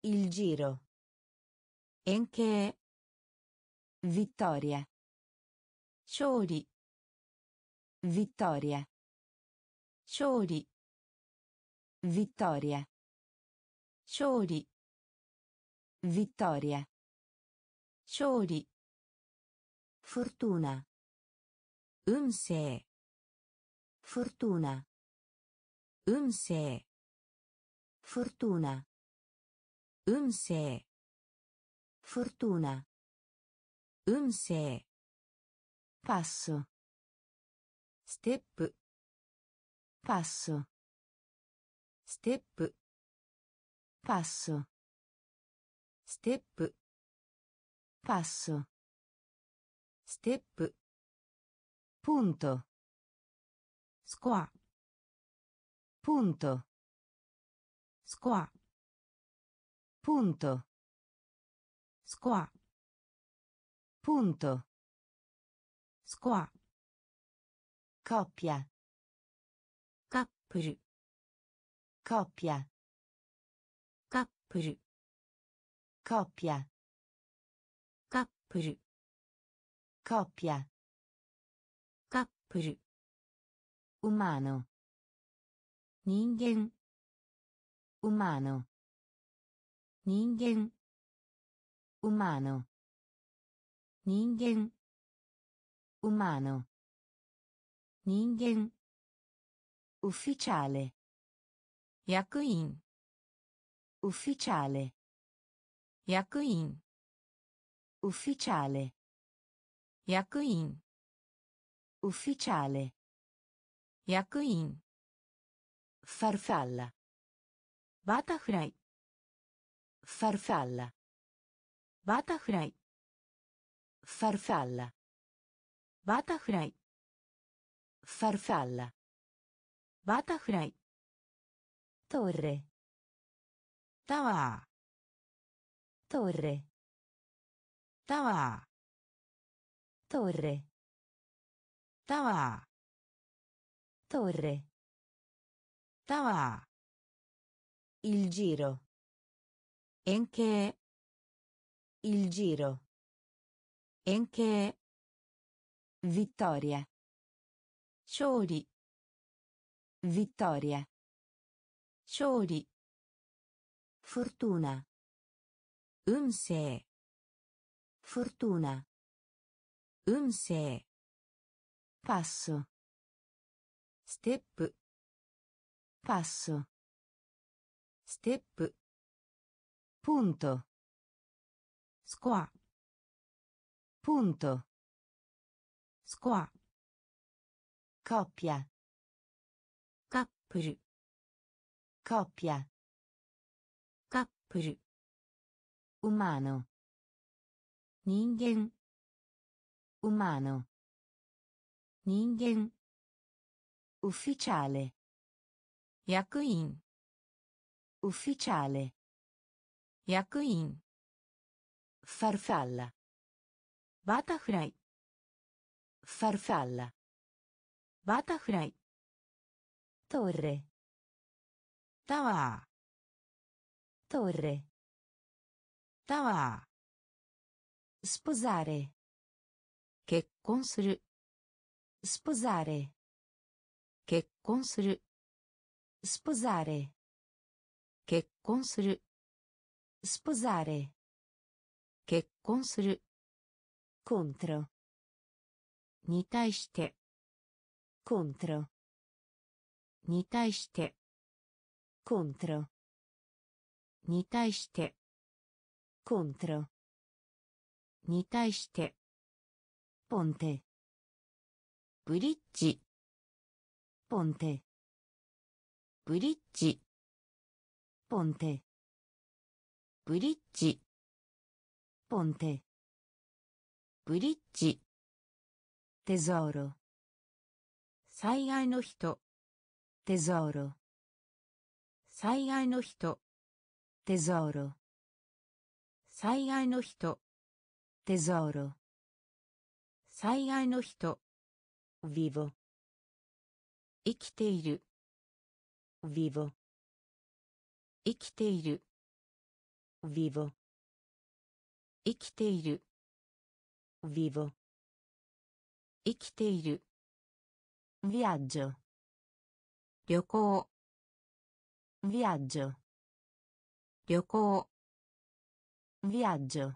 Il giro. Enche. Vittoria. Ciori. Vittoria. Ciori. Vittoria. Ciori. Vittoria. Ciori. Fortuna. 運勢 fortuna 運勢 fortuna 運勢 fortuna 運勢 passo ステップ passo ステップ passo ステップ passo ステップ Punto. Squa. Punto. Squa. Punto. Squa. Punto. Squa. Coppia. Couple. Coppia. Couple. Coppia. Couple. Coppia. プル umano 人間 umano 人間 umano 人間 umano 人間 ufficiale 役員 ufficiale 役員 ufficiale 役員 Ufficiale. Yakuin. Farfalla. Butterfly. Farfalla. Butterfly. Farfalla. Butterfly. Farfalla. Butterfly. Torre. Tower. Torre. Tower. Torre. Tower. Torre. Tower. Il giro. En che. Il giro. En che. Vittoria. Sciori. Vittoria. Sciori. Fortuna. Unse. Fortuna. Unse. Passo. Step. Passo. Step. Punto. Squa. Punto. Squa. Coppia. Couple. Coppia. Couple. Umano. Ningen. Umano. 人間 ufficiale 役員 ufficiale 役員 farfalla バタフライ farfalla バタフライ torre タワ torre ータワ sposare ー結婚する sposare 結婚する sposare 結婚する sposare 結婚する contro に対して contro に対して contro に対して contro に対して ponte ブリッジ。ポンテブリッジ。ポンテブリッジ。ポンテブリッジ。テゾーロ最愛の人。テゾーロ最愛の人。テゾーロ最愛の人。テゾーロ最愛の人。Vivo 生きている vivo 生きている vivo 生きている vivo 生きている viaggio 旅行 viaggio 旅行 viaggio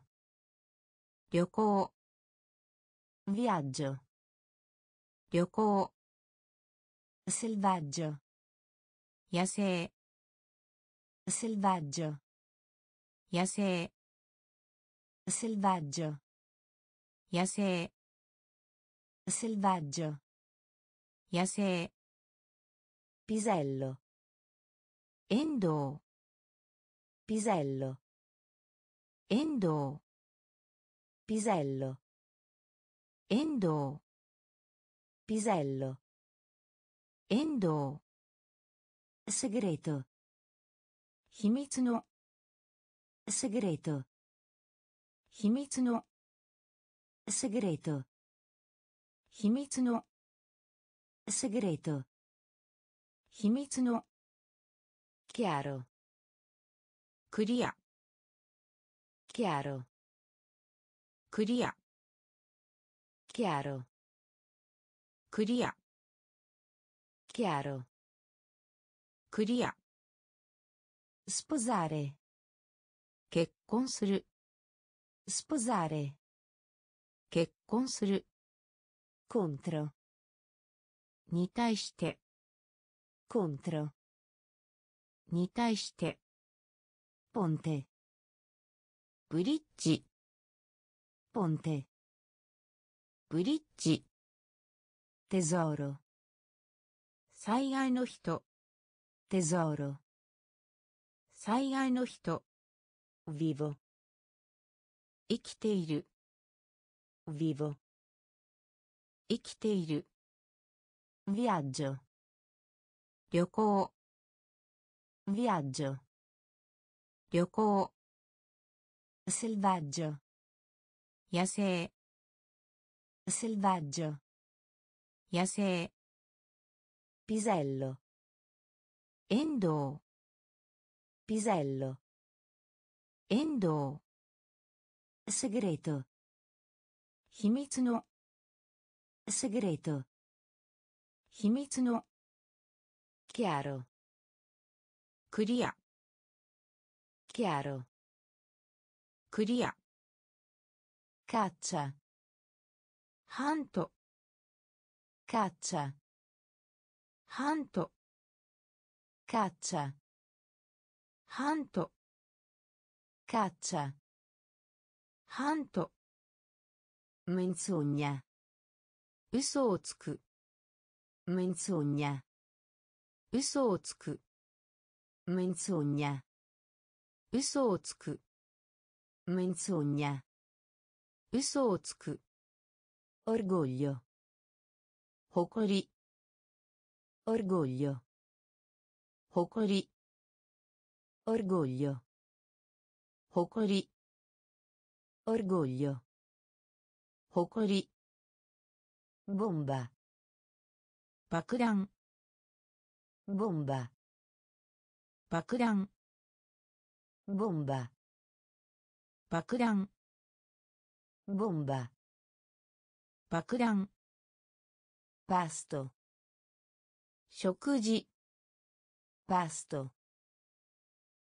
旅行 viaggio 旅行 selvaggio 野生 selvaggio 野生 selvaggio 野生 selvaggio 野生 pisello 遠藤 pisello 遠藤 pisello 遠藤 Pisello. Endo. Segreto. Himitsuno. Segreto. Himitsuno. Segreto. Himitsuno. Segreto. Himitsuno. Chiaro. Curia. Chiaro. Curia. Chiaro. クリア chiaro クリア sposare 結婚する sposare 結婚する contro に対して contro に対して ponte ブリッジ ponte ブリッジ tesoro 災害の人 tesoro 災害の人 vivo 生きている vivo 生きている viaggio 旅行 viaggio 旅行 selvaggio 野生 selvaggio 野生 pisello 遠藤 pisello 遠藤 segreto 秘密の segreto 秘密の chiaro クリア chiaro クリア caccia ハント Caccia. Hanto. Caccia. Hanto. Caccia. Hanto. Menzogna. Uso o tsuku. Menzogna. Uso o tsuku. Menzogna. Uso o tsuku. Menzogna. Uso o tsuku. Orgoglio. Hokori. Orgoglio. Hokori. Orgoglio. Hokori. Orgoglio. Hokori. Bomba. Bakudan. Bomba. Bakudan. Bomba. Bakudan. Bomba. Bakudan. パスト食事。パスト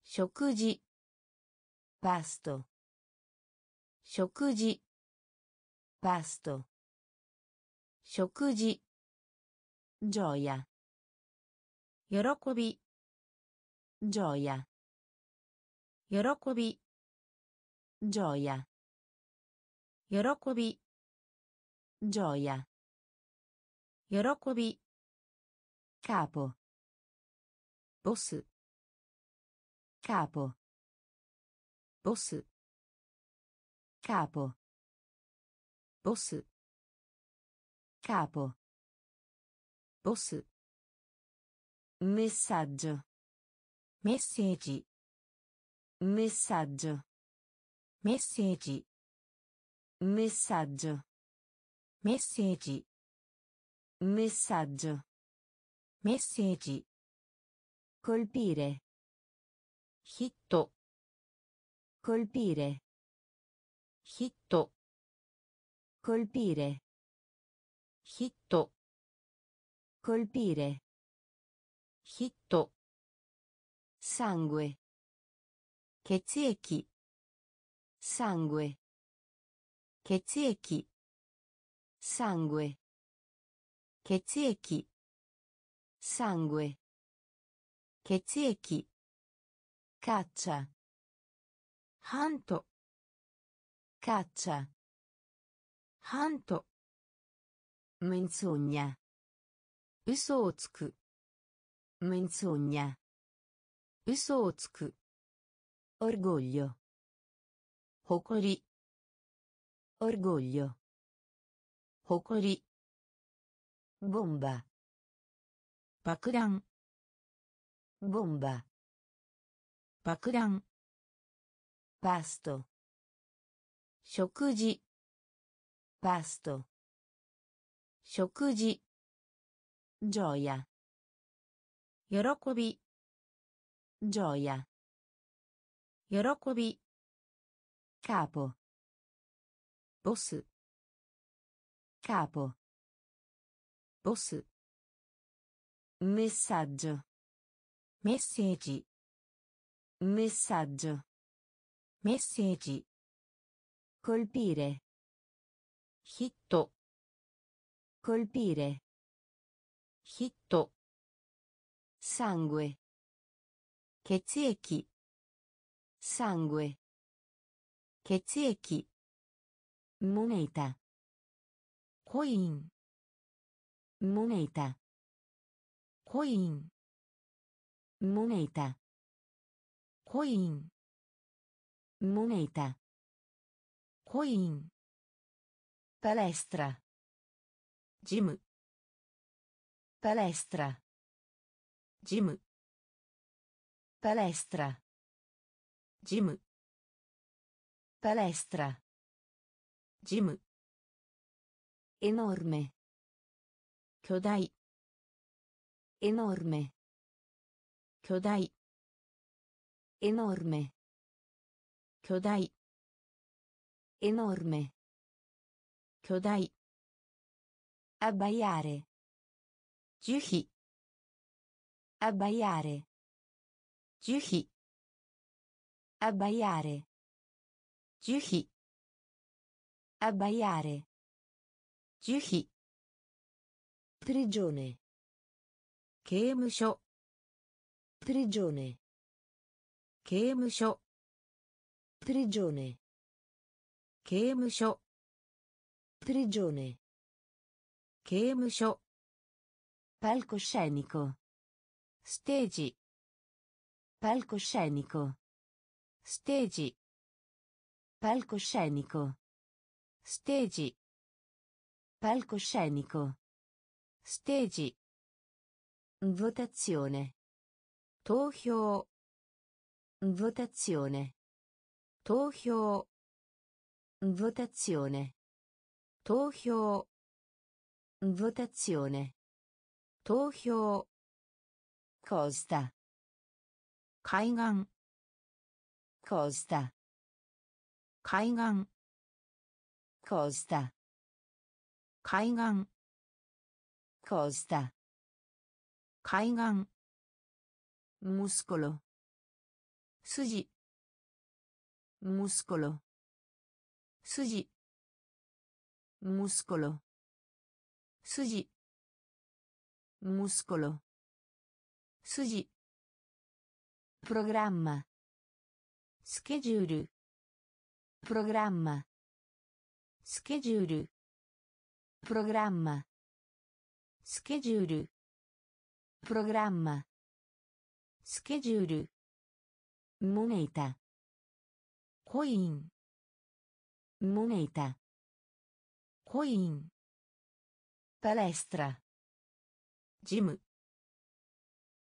食事。パスト食事。パスト食事。ジョヤ喜び。ジョヤ喜び。ジョヤ喜び。ジョヤ喜び。Capo. Boss. Capo. Boss. Capo. Boss. Capo. Boss. Messaggio. Messaggi. Messaggio. Messaggi. Messaggio. Messaggi. Colpire. Hitto. Colpire. Hitto. Colpire. Hitto. Colpire. Hitto. Sangue. Chezieki. Sangue. Chezieki. Sangue. 血液 sangue 血液 caccia ハント caccia ハント menzogna 嘘をつく menzogna 嘘をつく orgoglio 誇り orgoglio 誇り ボンバ爆弾。ボンバ爆弾。ースト食事。バースト食事。ジョーヤ喜び。ジョーヤ喜び。カーポボス。カーポ boss messaggio messaggi messaggio messaggi colpire hitto colpire hitto sangue Chezzecchi. Sangue. Chezzecchi. Moneta. Coin. Moneta. Coin. Moneta. Coin. Moneta. Coin. Palestra. Gym. Palestra. Gym. Palestra. Gym. Palestra. Gym. Enorme. 巨大 enorme 巨大 enorme 巨大 enorme 巨大 abbaiare 樹皮 abbaiare 樹皮 abbaiare 樹皮 abbaiare 樹皮 Prigione. Kemusho. Prigione. Kemusho. Prigione. Kemusho. Prigione. Kemusho. Palcoscenico. Stage. Palcoscenico. Stage. Palcoscenico. Stage. Palcoscenico. ステージ votazione 投票 votazione 投票 votazione 投票 votazione 投票 costa 海岸 costa 海岸 costa 海岸 costa 海岸 muscolo 筋 muscolo 筋 muscolo 筋 muscolo 筋 programma スケジュール programma スケジュールプログランマスケジュールモネイタコインモネイタコインパレストラジム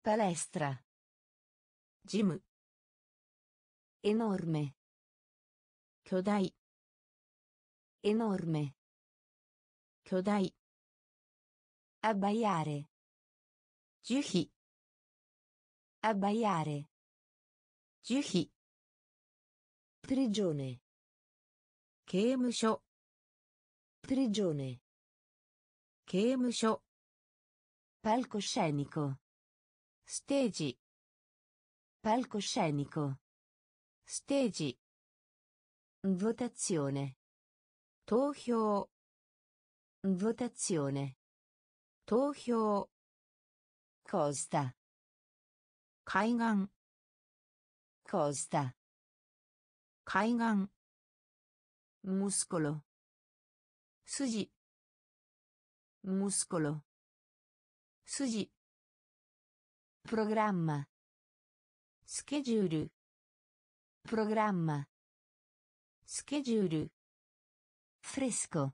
パレストラジム enorme 巨大 enorme 巨大 Abbaiare. Giuhi. Abbaiare. Giuhi. Prigione. Kemusho. Prigione. Kemusho. Palcoscenico. Stage. Palcoscenico. Stage. Votazione. Tohyo. Votazione. 投票。コスタ海岸。コスタ海岸。ムスコロ筋。ムスコロ筋。プログラマスケジュールプログラマスケジュールフレスコ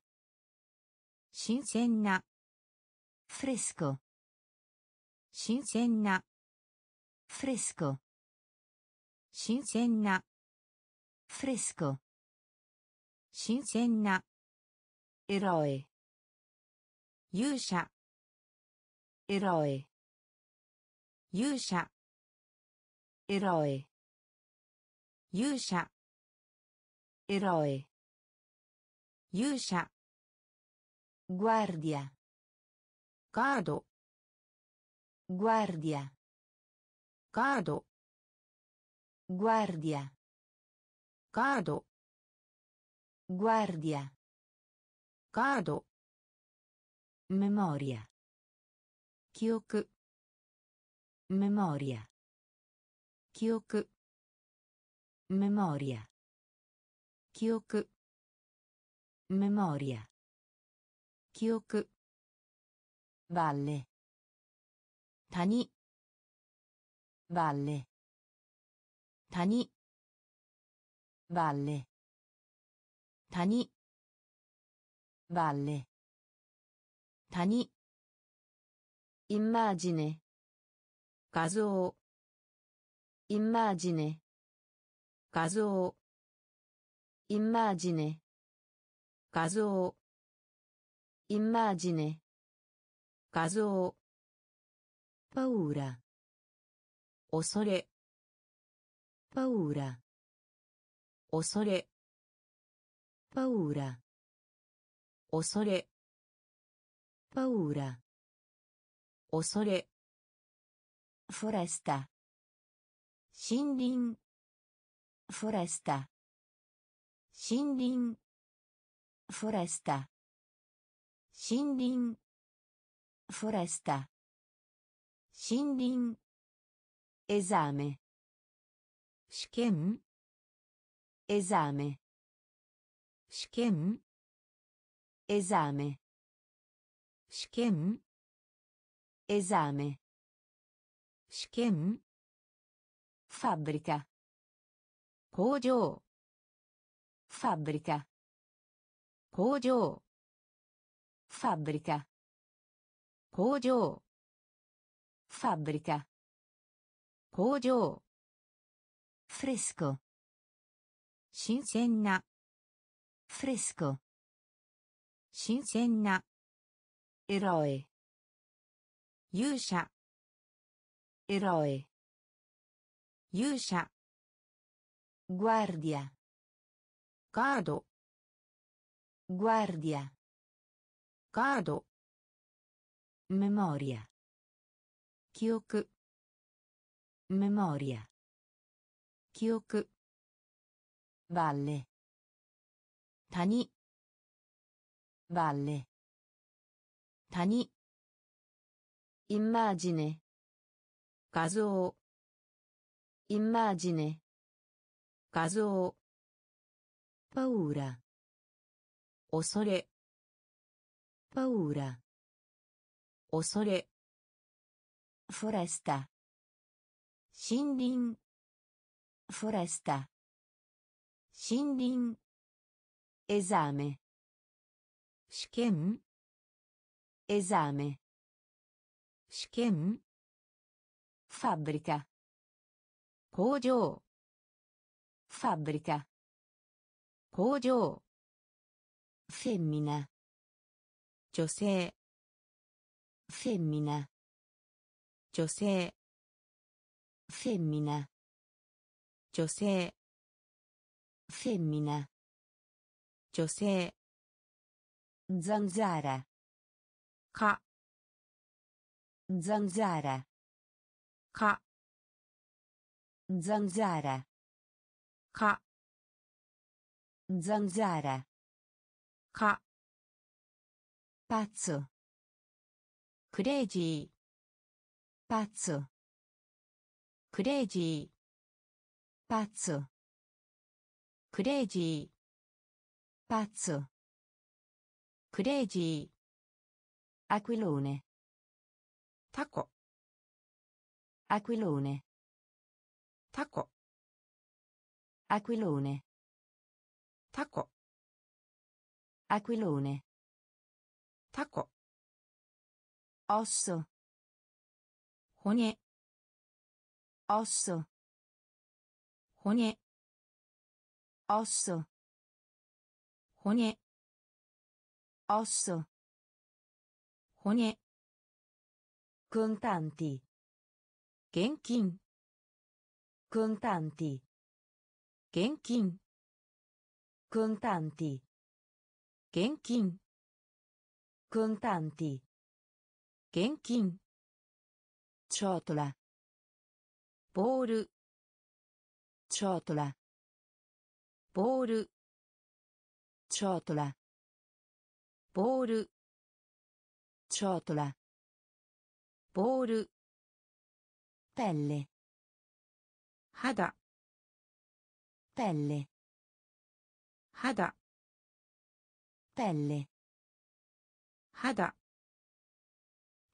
新鮮な。fresco 新鮮な fresco 新鮮な fresco 新鮮な eroe 勇者 eroe 勇者 eroe 勇者 eroe 勇者 guardia Cado. Guardia. Cado. Guardia. Cado. Guardia. Cado. Memoria. Kyoku. Memoria. Kyoku. Memoria. Kyoku. Memoria. Kyoku. Valle. Tani. Valle. Tani. Valle. Tani. Valle. Tani. Immagine. Caso. Immagine. Caso. Immagine. Caso. Immagine. 画像パウラ恐れ。パウラ恐れ。パウラ恐れ。パウラ恐れ。フォレスタ森林。フォレスタ森林。フォレスタ森林。Foresta. Shindin. Esame. Shiken. Esame. Shiken. Esame. Shiken. Esame. Shiken. Fabbrica. Kojo. Fabbrica. Kojo. Fabbrica. 工場 fabbrica 工場 fabbrica 工場 fabbrica 工場 fresco 新鮮な fresco 新鮮な eroe 勇者 eroe 勇者 guardia ガード guardia ガード Memoria. Kyoku. Memoria. Kyoku. Valle. Tani. Valle. Tani. Immagine. Caso. Immagine. Caso. Paura. Osore. Paura. 恐れ。フォレスタ森林。フォレスタ森林。エザーメ試験。エザーメ試験。ファブリカ工場。ファブリカ工場。フェミナ女性。femmina 女性 femmina 女性 femmina 女性 zanzara か zanzara か zanzara か zanzara か pazzo Pazzo. crazy. Pazzo. Crazy. Pazzo. Crazy. Aquilone. Tacco. Aquilone. Tacco. Aquilone. Tacco. Aquilone. Tacco osso Hone. osso Hone. osso Hone. osso Hone. contanti Genkin. contanti Genkin. contanti Genkin. contanti 現金。チョートラ。ボール。チョートラ。ボール。チョートラ。ボール。チョートラ。ボール。ペレ肌。ペレ肌。ペレ肌。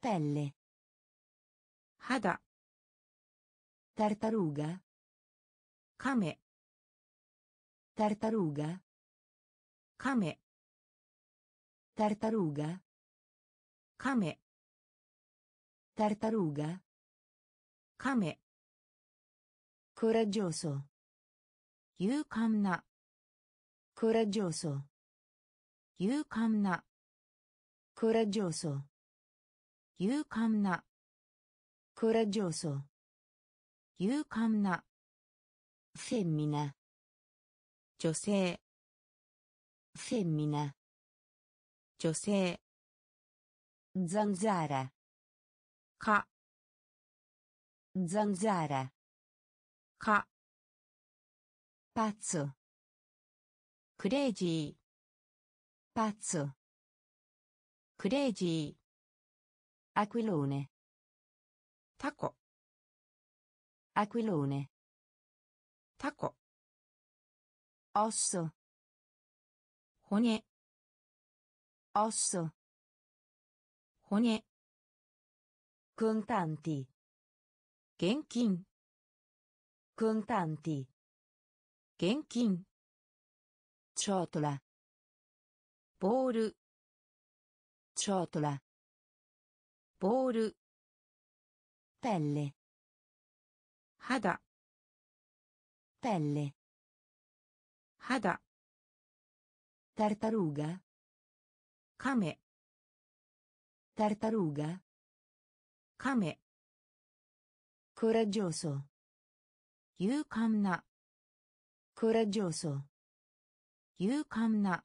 Pelle. Hada. Tartaruga. Kame. Tartaruga. Kame. Tartaruga. Kame. Tartaruga. Kame. Coraggioso. Yukamna. Coraggioso. Yukamna. Coraggioso. 勇敢な coraggioso 勇敢な femmina 女性 femmina 女性 zanzara か zanzara か pazzo クレイジー pazzo クレイジー Aquilone. Tacco. Aquilone. Tacco. Osso. Hone. Osso. Hone. Contanti. Genkin. Contanti. Genkin. Ciotola. Bowl. Ciotola. ボール pelle 肌 pelle 肌 tartaruga カメ tartaruga カメ coraggioso 勇敢な coraggioso 勇敢な